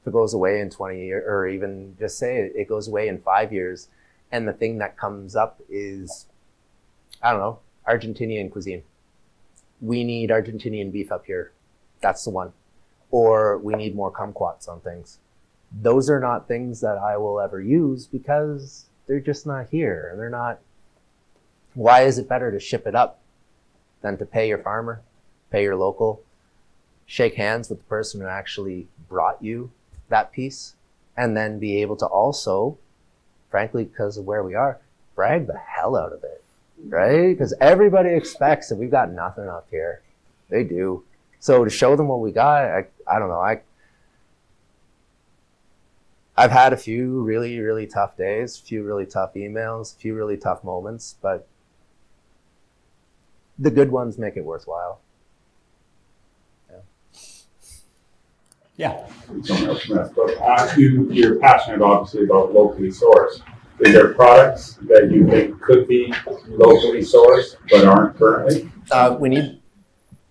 If it goes away in 20 years, or even just say it, goes away in five years, and the thing that comes up is, I don't know, Argentinian cuisine. We need Argentinian beef up here. That's the one. Or we need more kumquats on things. Those are not things that I will ever use because they're just not here. And they're not. Why is it better to ship it up than to pay your farmer, pay your local, shake hands with the person who actually brought you that piece, and then be able to also, frankly, because of where we are, brag the hell out of it right? Because everybody expects that we've got nothing up here. They do. So to show them what we got, I, I don't know. I I've had a few really, really tough days, a few really tough emails, a few really tough moments, but the good ones make it worthwhile. Yeah. Someone else can ask, but uh, you, you're passionate obviously about locally sourced. Is there products that you think could be locally sourced but aren't currently? Uh, we need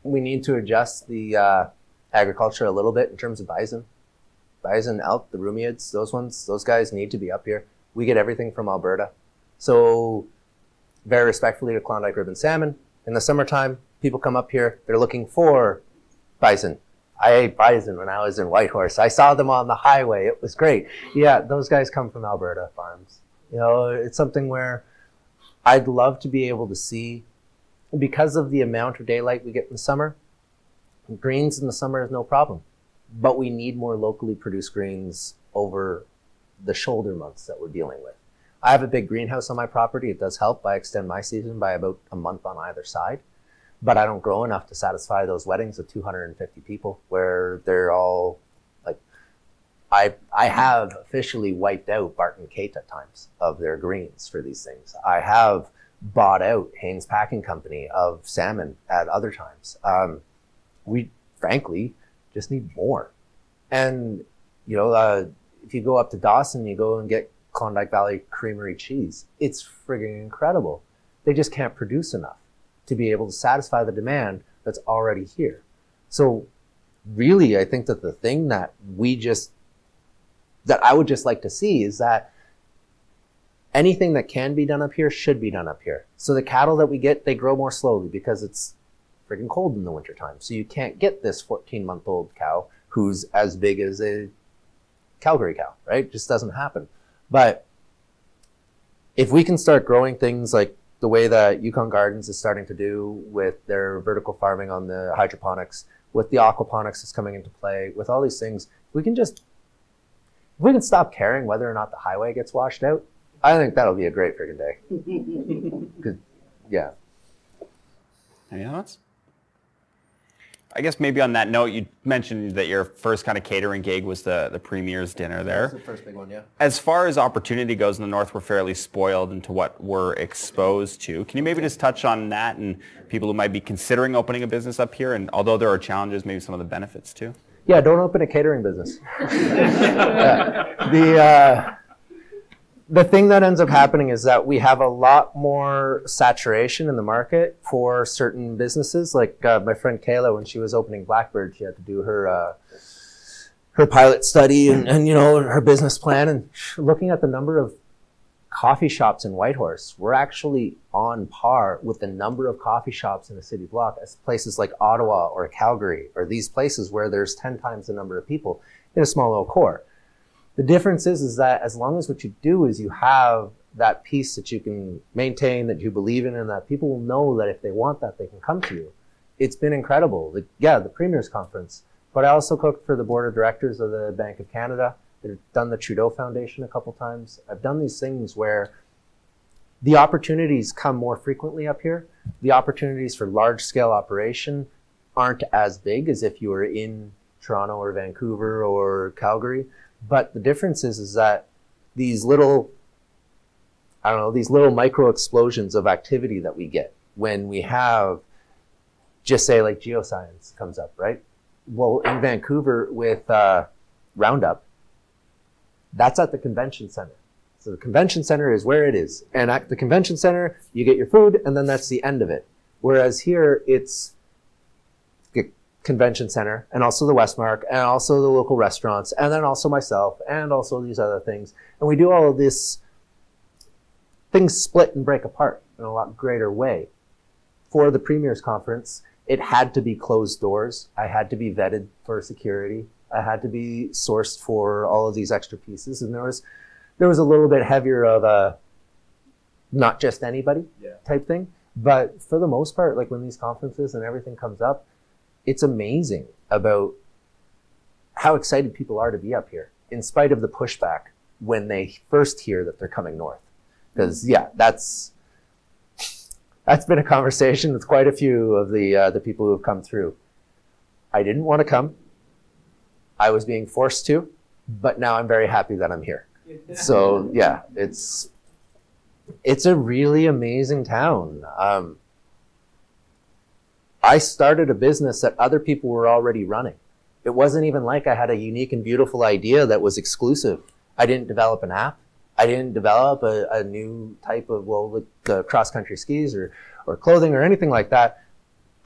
we need to adjust the uh, agriculture a little bit in terms of bison, bison, elk, the ruminants, those ones, those guys need to be up here. We get everything from Alberta, so very respectfully to Klondike ribbon salmon. In the summertime, people come up here. They're looking for bison. I ate bison when I was in Whitehorse. I saw them on the highway. It was great. Yeah, those guys come from Alberta farms. You know, it's something where I'd love to be able to see, because of the amount of daylight we get in the summer, greens in the summer is no problem. But we need more locally produced greens over the shoulder months that we're dealing with. I have a big greenhouse on my property. It does help. I extend my season by about a month on either side. But I don't grow enough to satisfy those weddings of 250 people where they're all like, I I have officially wiped out Barton Kate at times of their greens for these things. I have bought out Haines Packing Company of salmon at other times. Um, we frankly just need more. And you know, uh, if you go up to Dawson, you go and get Klondike Valley Creamery cheese. It's frigging incredible. They just can't produce enough to be able to satisfy the demand that's already here. So really, I think that the thing that we just that I would just like to see is that anything that can be done up here should be done up here. So the cattle that we get, they grow more slowly because it's freaking cold in the wintertime. So you can't get this 14 month old cow who's as big as a Calgary cow, right? Just doesn't happen. But if we can start growing things like the way that Yukon Gardens is starting to do with their vertical farming on the hydroponics, with the aquaponics that's coming into play, with all these things, we can just if we can stop caring whether or not the highway gets washed out, I think that'll be a great freaking day. yeah. Any thoughts? I guess maybe on that note, you mentioned that your first kind of catering gig was the, the Premier's dinner there. That's the first big one, yeah. As far as opportunity goes in the North, we're fairly spoiled into what we're exposed to. Can you maybe just touch on that and people who might be considering opening a business up here? And although there are challenges, maybe some of the benefits too? Yeah, don't open a catering business. yeah. The uh, the thing that ends up happening is that we have a lot more saturation in the market for certain businesses. Like uh, my friend Kayla, when she was opening Blackbird, she had to do her uh, her pilot study and, and you know her business plan, and looking at the number of coffee shops in Whitehorse, we're actually on par with the number of coffee shops in a city block as places like Ottawa or Calgary or these places where there's 10 times the number of people in a small little core. The difference is, is that as long as what you do is you have that piece that you can maintain, that you believe in, and that people will know that if they want that, they can come to you. It's been incredible. The, yeah, the Premier's Conference. But I also cooked for the board of directors of the Bank of Canada. I've done the Trudeau Foundation a couple times. I've done these things where the opportunities come more frequently up here. The opportunities for large scale operation aren't as big as if you were in Toronto or Vancouver or Calgary. But the difference is, is that these little, I don't know, these little micro explosions of activity that we get when we have just say like geoscience comes up, right? Well, in Vancouver with uh, Roundup, that's at the convention center. So the convention center is where it is. And at the convention center, you get your food and then that's the end of it. Whereas here, it's convention center and also the Westmark and also the local restaurants and then also myself and also these other things. And we do all of this, things split and break apart in a lot greater way. For the Premier's Conference, it had to be closed doors. I had to be vetted for security. I had to be sourced for all of these extra pieces. And there was, there was a little bit heavier of a, not just anybody Yeah. type thing. But for the most part, like when these conferences and everything comes up, it's amazing about how excited people are to be up here, in spite of the pushback when they first hear that they're coming north. Because yeah, that's that's been a conversation with quite a few of the uh, the people who have come through. I didn't want to come. I was being forced to, but now I'm very happy that I'm here. So yeah, it's it's a really amazing town. Um, I started a business that other people were already running. It wasn't even like I had a unique and beautiful idea that was exclusive. I didn't develop an app. I didn't develop a, a new type of, well, like uh, cross country skis or, or clothing or anything like that.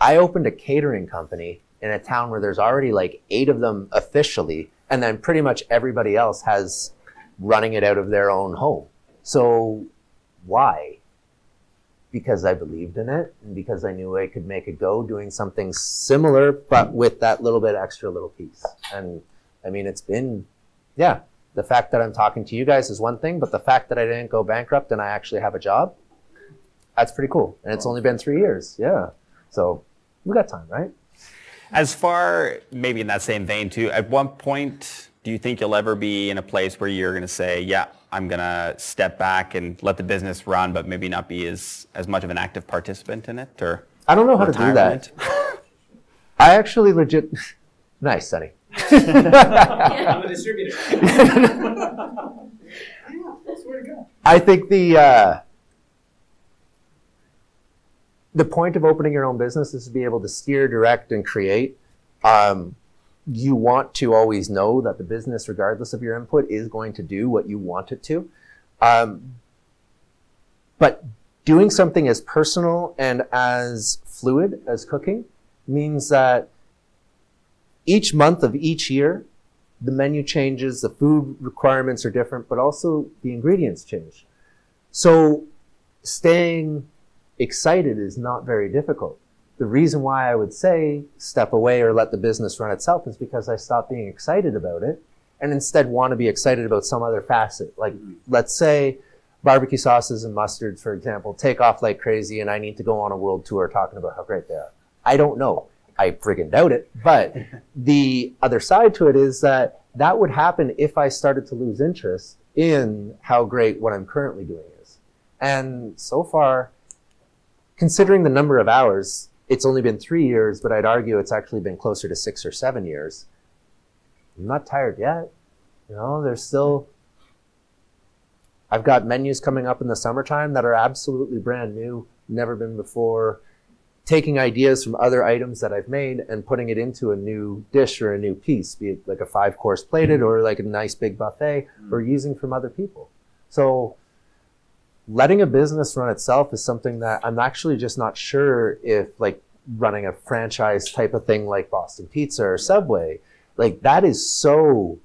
I opened a catering company in a town where there's already like eight of them officially, and then pretty much everybody else has running it out of their own home. So why? Because I believed in it and because I knew I could make a go doing something similar, but with that little bit extra little piece. And I mean, it's been, yeah, the fact that I'm talking to you guys is one thing, but the fact that I didn't go bankrupt and I actually have a job, that's pretty cool. And it's only been three years. Yeah. So we got time, right? As far, maybe in that same vein too, at one point do you think you'll ever be in a place where you're going to say, yeah, I'm going to step back and let the business run, but maybe not be as, as much of an active participant in it? Or I don't know how to do that. I actually legit, nice, Sonny. I'm a distributor. I think the uh, the point of opening your own business is to be able to steer, direct, and create. Um, you want to always know that the business, regardless of your input, is going to do what you want it to. Um, but doing something as personal and as fluid as cooking means that each month of each year, the menu changes, the food requirements are different, but also the ingredients change. So staying excited is not very difficult. The reason why I would say step away or let the business run itself is because I stopped being excited about it and instead want to be excited about some other facet. Like, mm-hmm. let's say barbecue sauces and mustards, for example, take off like crazy and I need to go on a world tour talking about how great they are. I don't know. I friggin' doubt it. But the other side to it is that that would happen if I started to lose interest in how great what I'm currently doing is. And so far, considering the number of hours, it's only been three years, but I'd argue it's actually been closer to six or seven years. I'm not tired yet. You know, there's still, I've got menus coming up in the summertime that are absolutely brand new, never been before. Taking ideas from other items that I've made and putting it into a new dish or a new piece, be it like a five course plated or like a nice big buffet, or mm. using from other people. So, letting a business run itself is something that I'm actually just not sure if like running a franchise type of thing like Boston Pizza or Subway, like that is so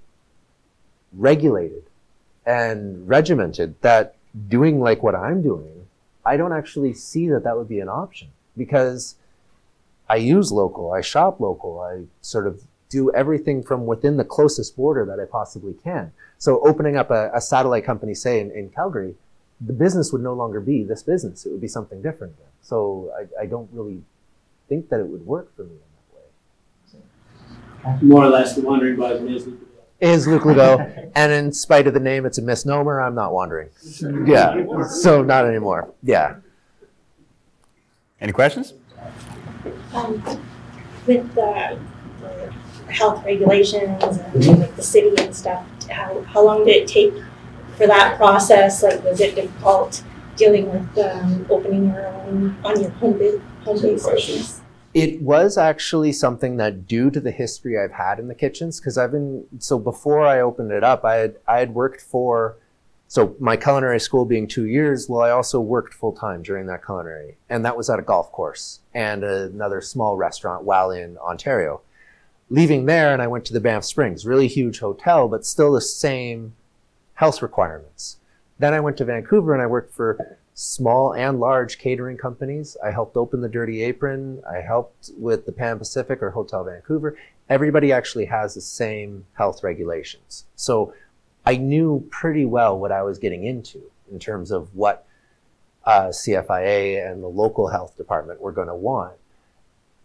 regulated and regimented that doing like what I'm doing, I don't actually see that that would be an option because I use local, I shop local, I sort of do everything from within the closest border that I possibly can. So opening up a, a satellite company, say in, in Calgary, the business would no longer be this business. It would be something different. Then. So I, I don't really think that it would work for me in that way. More or less, the wandering by the Ms. Is Luke Legault, and in spite of the name, it's a misnomer. I'm not wandering. Yeah, so not anymore. Yeah. Any questions? um, with the, the health regulations and like the city and stuff, how, how long did it take for that process? Like, was it difficult dealing with um, opening your own on your home base, home Good base question. business? It was actually something that, due to the history I've had in the kitchens, because I've been so before I opened it up, I had I had worked for, so my culinary school being two years. Well, I also worked full time during that culinary, and that was at a golf course and another small restaurant while in Ontario. Leaving there, and I went to the Banff Springs, really huge hotel, but still the same health requirements. Then I went to Vancouver and I worked for small and large catering companies. I helped open the Dirty Apron. I helped with the Pan Pacific or Hotel Vancouver. Everybody actually has the same health regulations. So I knew pretty well what I was getting into in terms of what uh, CFIA and the local health department were going to want.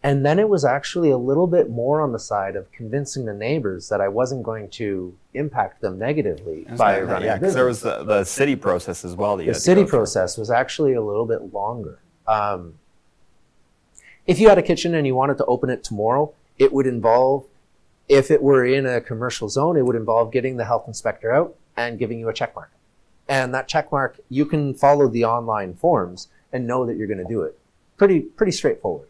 And then it was actually a little bit more on the side of convincing the neighbors that I wasn't going to impact them negatively by That- running yeah, because there was the, the city process as well. The city process was actually a little bit longer. Um, if you had a kitchen and you wanted to open it tomorrow, it would involve, if it were in a commercial zone, it would involve getting the health inspector out and giving you a check mark. And that check mark, you can follow the online forms and know that you're going to do it. Pretty, pretty straightforward.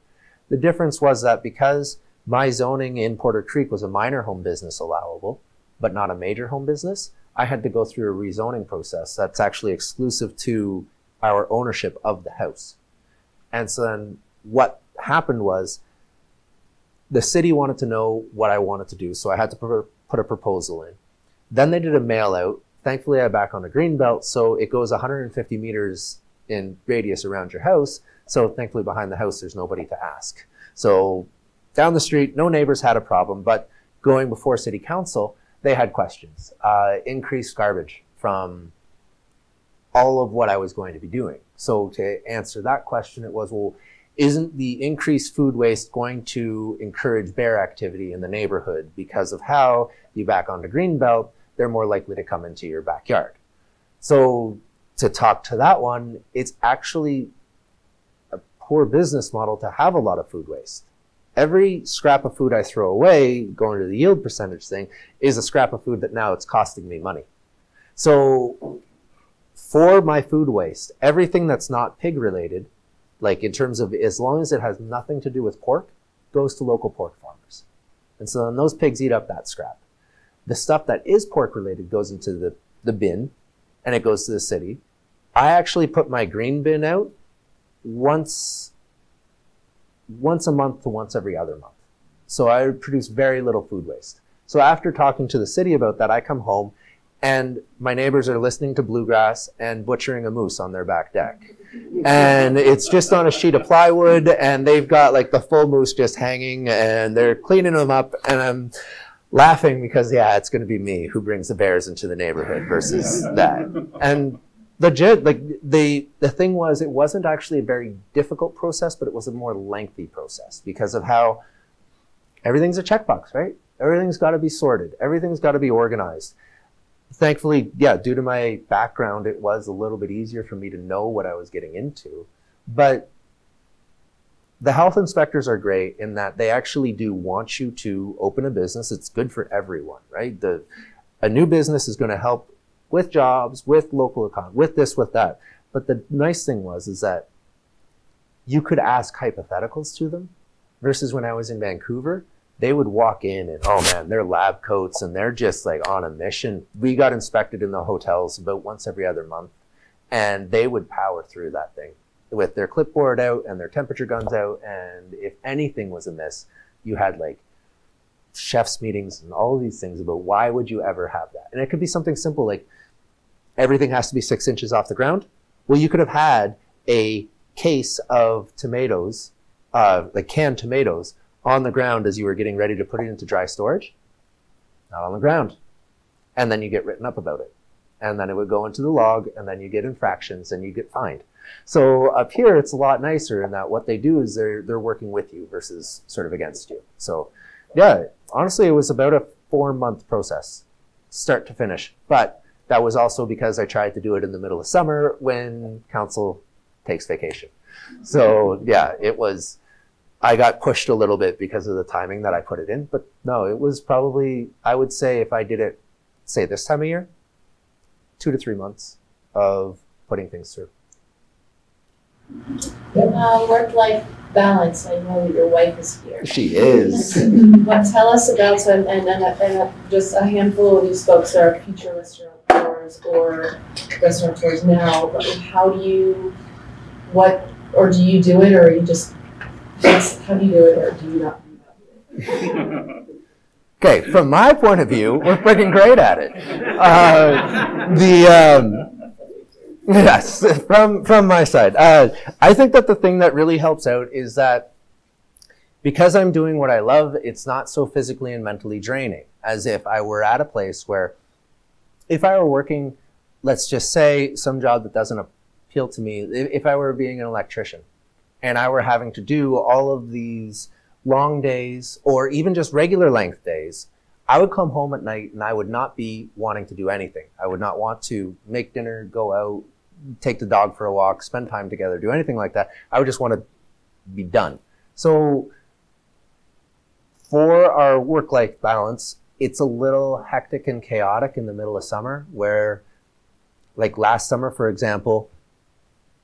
The difference was that because my zoning in Porter Creek was a minor home business allowable, but not a major home business, I had to go through a rezoning process that's actually exclusive to our ownership of the house. And so then what happened was the city wanted to know what I wanted to do, so I had to put a proposal in. Then they did a mail out. Thankfully, I back on the green belt, so it goes 150 meters in radius around your house. So thankfully, behind the house, there's nobody to ask. So down the street, no neighbors had a problem, but going before city council, they had questions. Uh, increased garbage from all of what I was going to be doing. So to answer that question, it was, well, isn't the increased food waste going to encourage bear activity in the neighborhood because of how you back onto Greenbelt, they're more likely to come into your backyard. So to talk to that one, it's actually poor business model to have a lot of food waste. Every scrap of food I throw away, going to the yield percentage thing, is a scrap of food that now it's costing me money. So for my food waste, everything that's not pig related, like in terms of as long as it has nothing to do with pork, goes to local pork farmers. And so then those pigs eat up that scrap. The stuff that is pork related goes into the, the bin and it goes to the city. I actually put my green bin out once once a month to once every other month. So I produce very little food waste. So after talking to the city about that, I come home and my neighbors are listening to bluegrass and butchering a moose on their back deck. And it's just on a sheet of plywood and they've got like the full moose just hanging and they're cleaning them up and I'm laughing because yeah, it's going to be me who brings the bears into the neighborhood versus that. And legit, like the the thing was, it wasn't actually a very difficult process, but it was a more lengthy process because of how everything's a checkbox, right? Everything's got to be sorted. Everything's got to be organized. Thankfully, yeah, due to my background, it was a little bit easier for me to know what I was getting into. But the health inspectors are great in that they actually do want you to open a business. It's good for everyone, right? The a new business is going to help with jobs, with local economy, with this, with that. But the nice thing was is that you could ask hypotheticals to them versus when I was in Vancouver, they would walk in and oh man, they're lab coats and they're just like on a mission. We got inspected in the hotels about once every other month and they would power through that thing with their clipboard out and their temperature guns out. And if anything was amiss, you had like chefs meetings and all these things about why would you ever have that? And it could be something simple like everything has to be six inches off the ground. Well, you could have had a case of tomatoes, uh, like canned tomatoes, on the ground as you were getting ready to put it into dry storage. Not on the ground. And then you get written up about it. And then it would go into the log, and then you get infractions and you get fined. So up here, it's a lot nicer in that what they do is they're they're working with you versus sort of against you. So, yeah, honestly, it was about a four month process, start to finish. But that was also because I tried to do it in the middle of summer when council takes vacation. So yeah, it was. I got pushed a little bit because of the timing that I put it in, but no, it was probably I would say if I did it, say this time of year, two to three months of putting things through. Uh, work-life balance, I know that your wife is here. She is. What, tell us about, so, and, and, and, and just a handful of these folks are future restaurateurs or restaurateurs now, but how do you, what, or do you do it, or you just, just, how do you do it, or do you not? Okay, from my point of view, we're freaking great at it. Uh, the um, yes, from from my side, uh, I think that the thing that really helps out is that because I'm doing what I love, it's not so physically and mentally draining as if I were at a place where, if I were working, let's just say some job that doesn't appeal to me, if, if I were being an electrician, and I were having to do all of these long days or even just regular length days, I would come home at night and I would not be wanting to do anything. I would not want to make dinner, go out, take the dog for a walk, spend time together, do anything like that. I would just want to be done. So for our work life balance, it's a little hectic and chaotic in the middle of summer where like last summer, for example,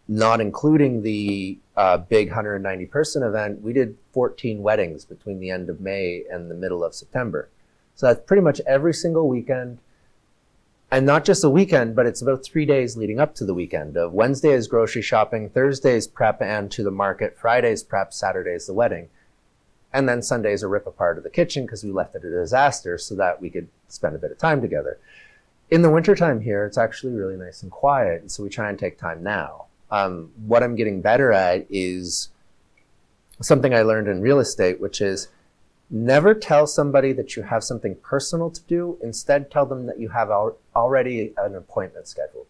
not including the uh, big 190 person event, we did 14 weddings between the end of May and the middle of September. So that's pretty much every single weekend. And not just a weekend, but it's about three days leading up to the weekend. Uh, Wednesday is grocery shopping, Thursday is prep and to the market, Friday's prep, Saturday's the wedding. And then Sunday's a rip apart of the kitchen because we left it a disaster so that we could spend a bit of time together. In the wintertime here, it's actually really nice and quiet. And so we try and take time now. Um, what I'm getting better at is something I learned in real estate, which is never tell somebody that you have something personal to do. Instead, tell them that you have al- already an appointment scheduled.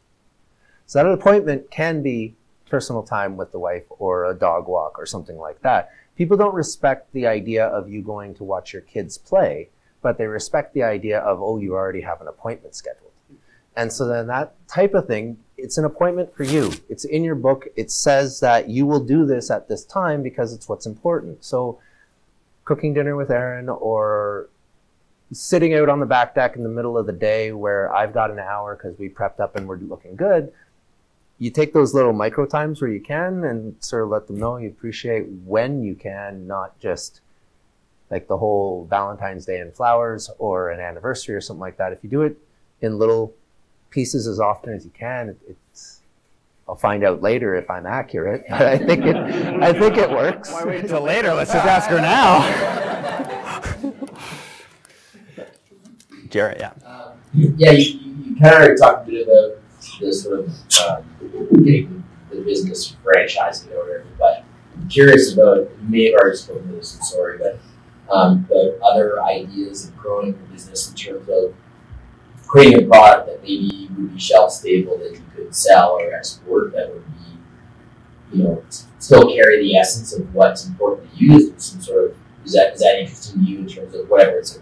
So that appointment can be personal time with the wife or a dog walk or something like that. People don't respect the idea of you going to watch your kids play, but they respect the idea of, oh, you already have an appointment scheduled. And so then that type of thing, it's an appointment for you. It's in your book. It says that you will do this at this time because it's what's important. So cooking dinner with Erin or sitting out on the back deck in the middle of the day where I've got an hour because we prepped up and we're looking good. You take those little micro times where you can and sort of let them know you appreciate when you can, not just like the whole Valentine's Day and flowers or an anniversary or something like that. If you do it in little pieces as often as you can, it, it's I'll find out later if I'm accurate, but I think it I think it works. Why wait until later? Let's just ask her now. Jared, yeah. Yeah, you, you, you kind of already talked a bit about the sort of um, getting the business franchising or whatever, but I'm curious about, you may have already spoken to this, I'm sorry, but um, but other ideas of growing the business in terms of creating a product that maybe would be shelf stable that you could sell or export that would be, you know, still carry the essence of what's important to you is some sort of is that is that interesting to you in terms of whatever it's a,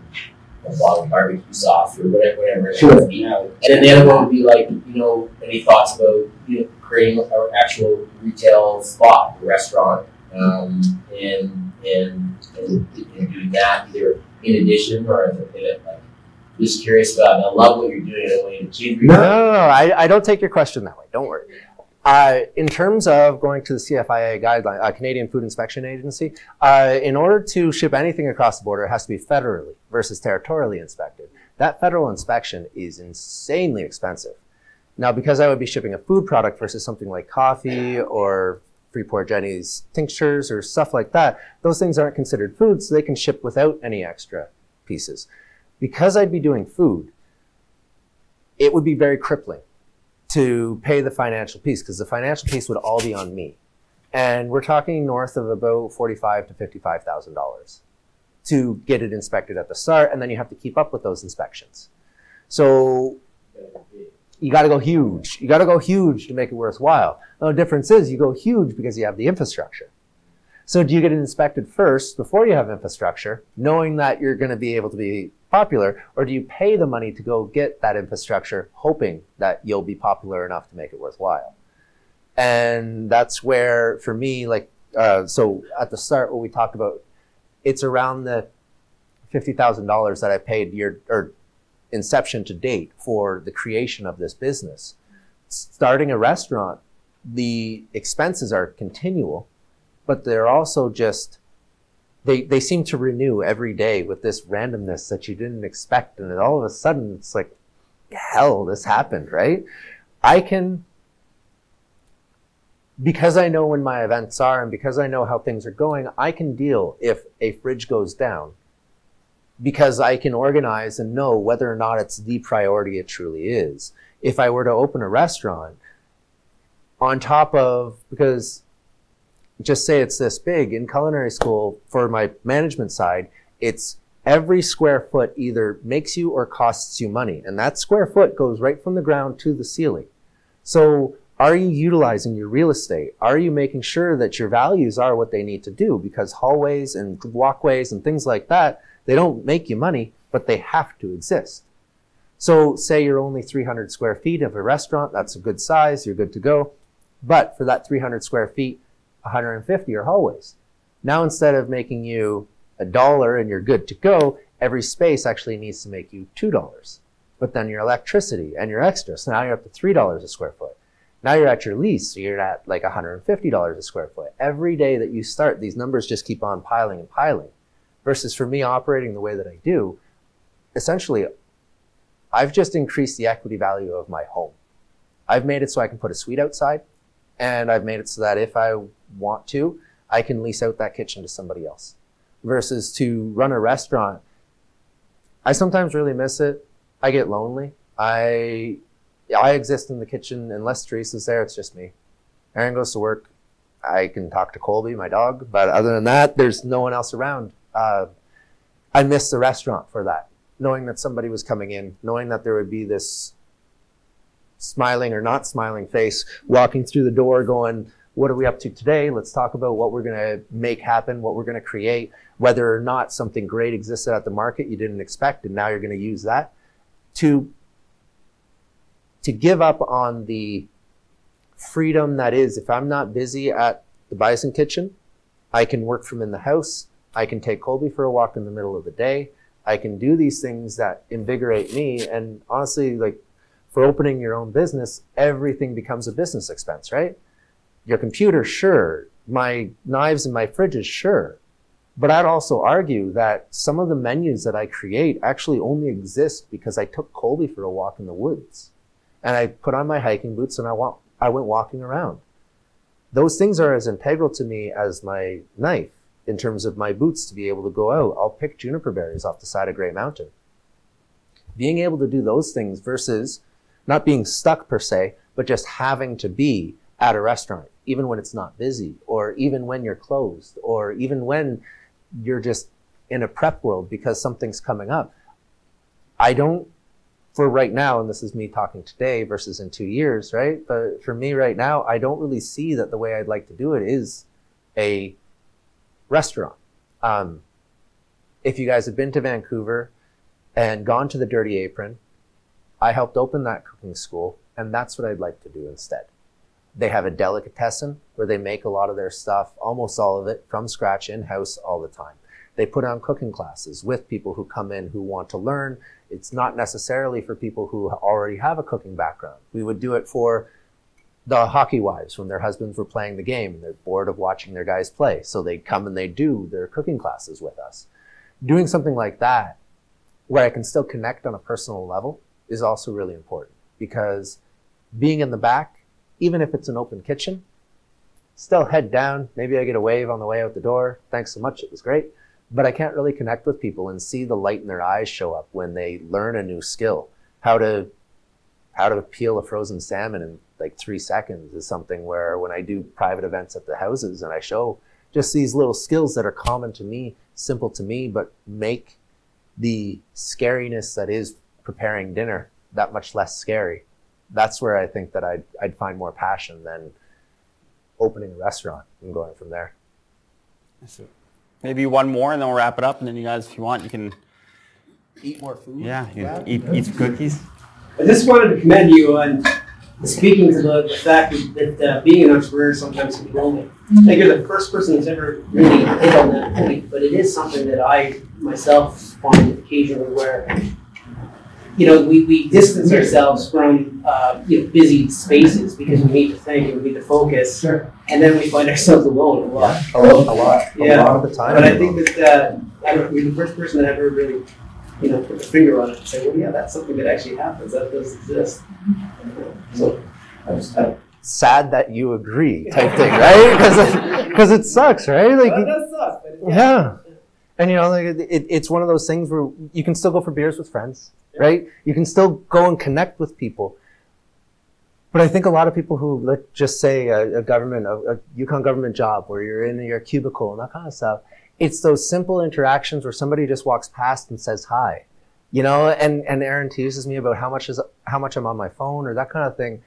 a bottle of barbecue sauce or whatever whatever it might be. And then the other one would be like, you know, any thoughts about you know creating an actual retail spot, a restaurant, um, and, and and and doing that either in addition or as a pivot like just curious about it. I love what you're doing. I don't want you to change No, no, no, I, I don't take your question that way. Don't worry. Uh, in terms of going to the CFIA guideline, uh, Canadian Food Inspection Agency, uh, in order to ship anything across the border, it has to be federally versus territorially inspected. That federal inspection is insanely expensive. Now, because I would be shipping a food product versus something like coffee or Freeport Jenny's tinctures or stuff like that, those things aren't considered food, so they can ship without any extra pieces. Because I'd be doing food, it would be very crippling to pay the financial piece because the financial piece would all be on me. And we're talking north of about forty-five to fifty-five thousand dollars to get it inspected at the start, and then you have to keep up with those inspections. So you got to go huge. You got to go huge to make it worthwhile. Now, the difference is you go huge because you have the infrastructure. So do you get inspected first before you have infrastructure, knowing that you're going to be able to be popular, or do you pay the money to go get that infrastructure, hoping that you'll be popular enough to make it worthwhile? And that's where, for me, like, uh, so at the start, what we talked about, it's around the fifty thousand dollars that I paid year or inception to date for the creation of this business. Starting a restaurant, the expenses are continual, but they're also just they they seem to renew every day with this randomness that you didn't expect, and all of a sudden it's like, hell, this happened, right? I can because I know when my events are and because I know how things are going, I can deal if a fridge goes down because I can organize and know whether or not it's the priority it truly is. If I were to open a restaurant, on top of, because just say it's this big in culinary school for my management side, it's every square foot either makes you or costs you money. And that square foot goes right from the ground to the ceiling. So are you utilizing your real estate? Are you making sure that your values are what they need to do? Because hallways and walkways and things like that, they don't make you money, but they have to exist. So say you're only 300 square feet of a restaurant, that's a good size, you're good to go. But for that 300 square feet, 150 are hallways. Now instead of making you a dollar and you're good to go, every space actually needs to make you $2. But then your electricity and your extra, so now you're up to $3 a square foot. Now you're at your lease, so you're at like $150 a square foot. Every day that you start, these numbers just keep on piling and piling. Versus for me operating the way that I do, essentially, I've just increased the equity value of my home. I've made it so I can put a suite outside, and I've made it so that if I want to, I can lease out that kitchen to somebody else. Versus to run a restaurant, I sometimes really miss it. I get lonely. I I exist in the kitchen unless Teresa's there. It's just me. Erin goes to work. I can talk to Colby, my dog, but other than that, there's no one else around. Uh, I miss the restaurant for that, knowing that somebody was coming in, knowing that there would be this smiling or not smiling face walking through the door, going, "What are we up to today? Let's talk about what we're going to make happen, what we're going to create, whether or not something great existed at the market you didn't expect, and now you're going to use that to to give up on the freedom that is if I'm not busy at the Bison Kitchen, I can work from in the house. I can take Colby for a walk in the middle of the day. I can do these things that invigorate me. And honestly, like for opening your own business, everything becomes a business expense, right? Your computer, sure. My knives and my fridges, sure. But I'd also argue that some of the menus that I create actually only exist because I took Colby for a walk in the woods and I put on my hiking boots and I, I went walking around. Those things are as integral to me as my knife in terms of my boots to be able to go out. I'll pick juniper berries off the side of Grey Mountain. Being able to do those things versus not being stuck per se, but just having to be at a restaurant, even when it's not busy, or even when you're closed, or even when you're just in a prep world because something's coming up. I don't for right now, and this is me talking today versus in two years, right? But for me right now, I don't really see that the way I'd like to do it is a restaurant. Um, if you guys have been to Vancouver and gone to the Dirty Apron, I helped open that cooking school, and that's what I'd like to do instead. They have a delicatessen where they make a lot of their stuff, almost all of it, from scratch in house all the time. They put on cooking classes with people who come in who want to learn it's not necessarily for people who already have a cooking background. We would do it for the hockey wives when their husbands were playing the game and they're bored of watching their guys play. So they come and they do their cooking classes with us. Doing something like that where I can still connect on a personal level is also really important because being in the back, even if it's an open kitchen, still head down. Maybe I get a wave on the way out the door. Thanks so much. It was great but I can't really connect with people and see the light in their eyes show up when they learn a new skill. How to how to peel a frozen salmon in like three seconds is something where when I do private events at the houses and I show just these little skills that are common to me, simple to me, but make the scariness that is preparing dinner that much less scary. That's where I think that I'd, I'd find more passion than opening a restaurant and going from there. Maybe one more and then we'll wrap it up. And then you guys, if you want, you can eat more food. Yeah, you yeah. eat eat some cookies. I just wanted to commend you on speaking to the fact that uh, being an entrepreneur sometimes can be lonely. I think you're the first person that's ever really hit on that point, but it is something that I myself find occasionally where you know, we, we distance ourselves from, uh, you know, busy spaces because we need to think and we need to focus. Sure. And then we find ourselves alone a lot. A lot, a lot, a lot of the time. But I think that, uh, I don't, you're the first person that ever really, you know, put a finger on it and say, well, yeah, that's something that actually happens, that does exist. So, I just, I don't. sad that you agree type thing, right? Because it sucks, right? Like, Well, it does suck, but it- yeah. And you know, like it, it, it's one of those things where you can still go for beers with friends, right? You can still go and connect with people. But I think a lot of people who let's just say a, a government, a, a Yukon government job where you're in your cubicle and that kind of stuff, it's those simple interactions where somebody just walks past and says hi, you know. And and Erin teases me about how much is how much I'm on my phone or that kind of thing.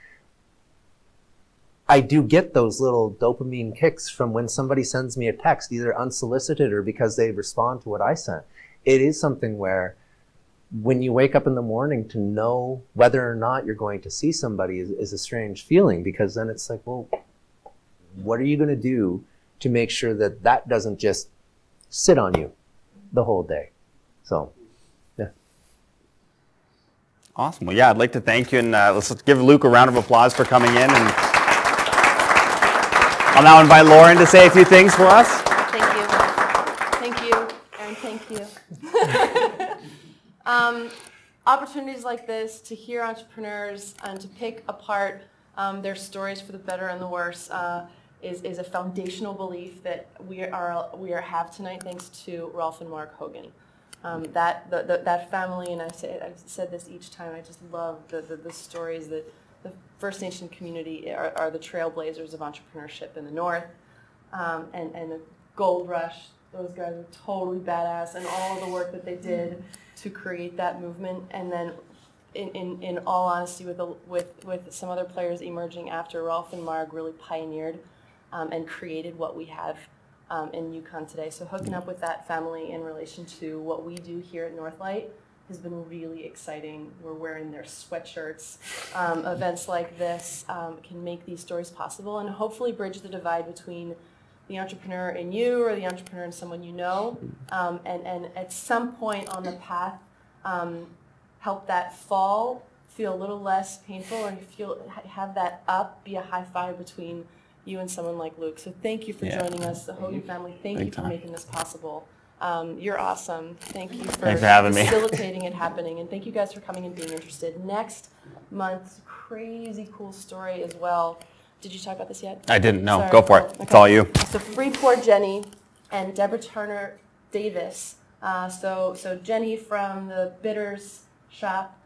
I do get those little dopamine kicks from when somebody sends me a text, either unsolicited or because they respond to what I sent. It is something where when you wake up in the morning to know whether or not you're going to see somebody is, is a strange feeling because then it's like, well, what are you going to do to make sure that that doesn't just sit on you the whole day? So, yeah. Awesome. Well, yeah, I'd like to thank you, and uh, let's give Luke a round of applause for coming in. And I'll now invite Lauren to say a few things for us. Thank you. Thank you, Aaron, thank you. Um, opportunities like this to hear entrepreneurs and to pick apart um, their stories for the better and the worse uh, is, is a foundational belief that we are we are have tonight thanks to Rolf and Marg Hougen. Um, that the, the, that family, and I say I've said this each time. I just love the, the, the stories that the First Nation community are, are the trailblazers of entrepreneurship in the north, um, and and the Gold Rush. Those guys are totally badass, and all of the work that they did to create that movement, and then. In, in, in all honesty, with, the, with, with some other players emerging after Rolf and Marg really pioneered um, and created what we have um, in Yukon today. So hooking up with that family in relation to what we do here at Northlight has been really exciting. We're wearing their sweatshirts. Um, events like this um, can make these stories possible and hopefully bridge the divide between the entrepreneur in you or the entrepreneur in someone you know. Um, and, and at some point on the path, um, help that fall feel a little less painful or you feel have that up be a high five between you and someone like Luke. So thank you for Yeah. joining us, the Hougen family. Thank Big you for time. making this possible. Um, you're awesome. Thank you for, for having me. facilitating it happening, and thank you guys for coming and being interested. Next month's crazy cool story as well. Did you talk about this yet? I didn't know. Sorry. Go for it. Oh, It's all you. So Freeport Jenny and Deborah Turner Davis. Uh, so so Jenny from the Bitters shop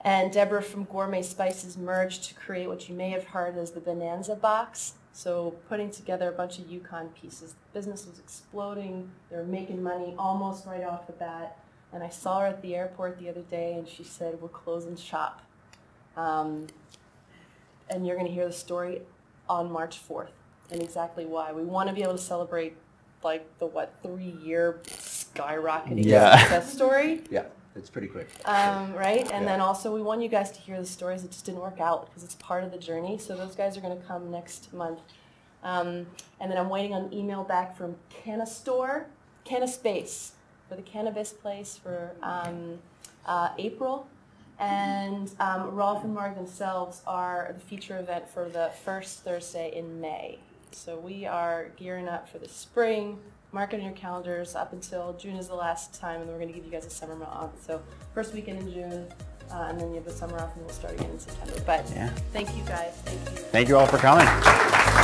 and Deborah from Gourmet Spices merged to create what you may have heard as the Bonanza Box. So putting together a bunch of Yukon pieces. The business was exploding. They were making money almost right off the bat. And I saw her at the airport the other day, and she said, "We're closing shop." Um, and you're going to hear the story on March 4th and exactly why. We want to be able to celebrate like the what three year skyrocketing Yeah. success story. yeah, it's pretty quick. Um, right? And Yeah. then also, we want you guys to hear the stories that just didn't work out because it's part of the journey. So those guys are going to come next month. Um, and then I'm waiting on email back from Canna Store, Canna Space for the cannabis place for um, uh, April. And um, Rolf and Marg themselves are the feature event for the first Thursday in May. So we are gearing up for the spring. Mark it on your calendars up until June is the last time, and then we're going to give you guys a summer month. So first weekend in June, uh, and then you have the summer off, and we'll start again in September. But Yeah. thank you guys. Thank you. Thank you all for coming.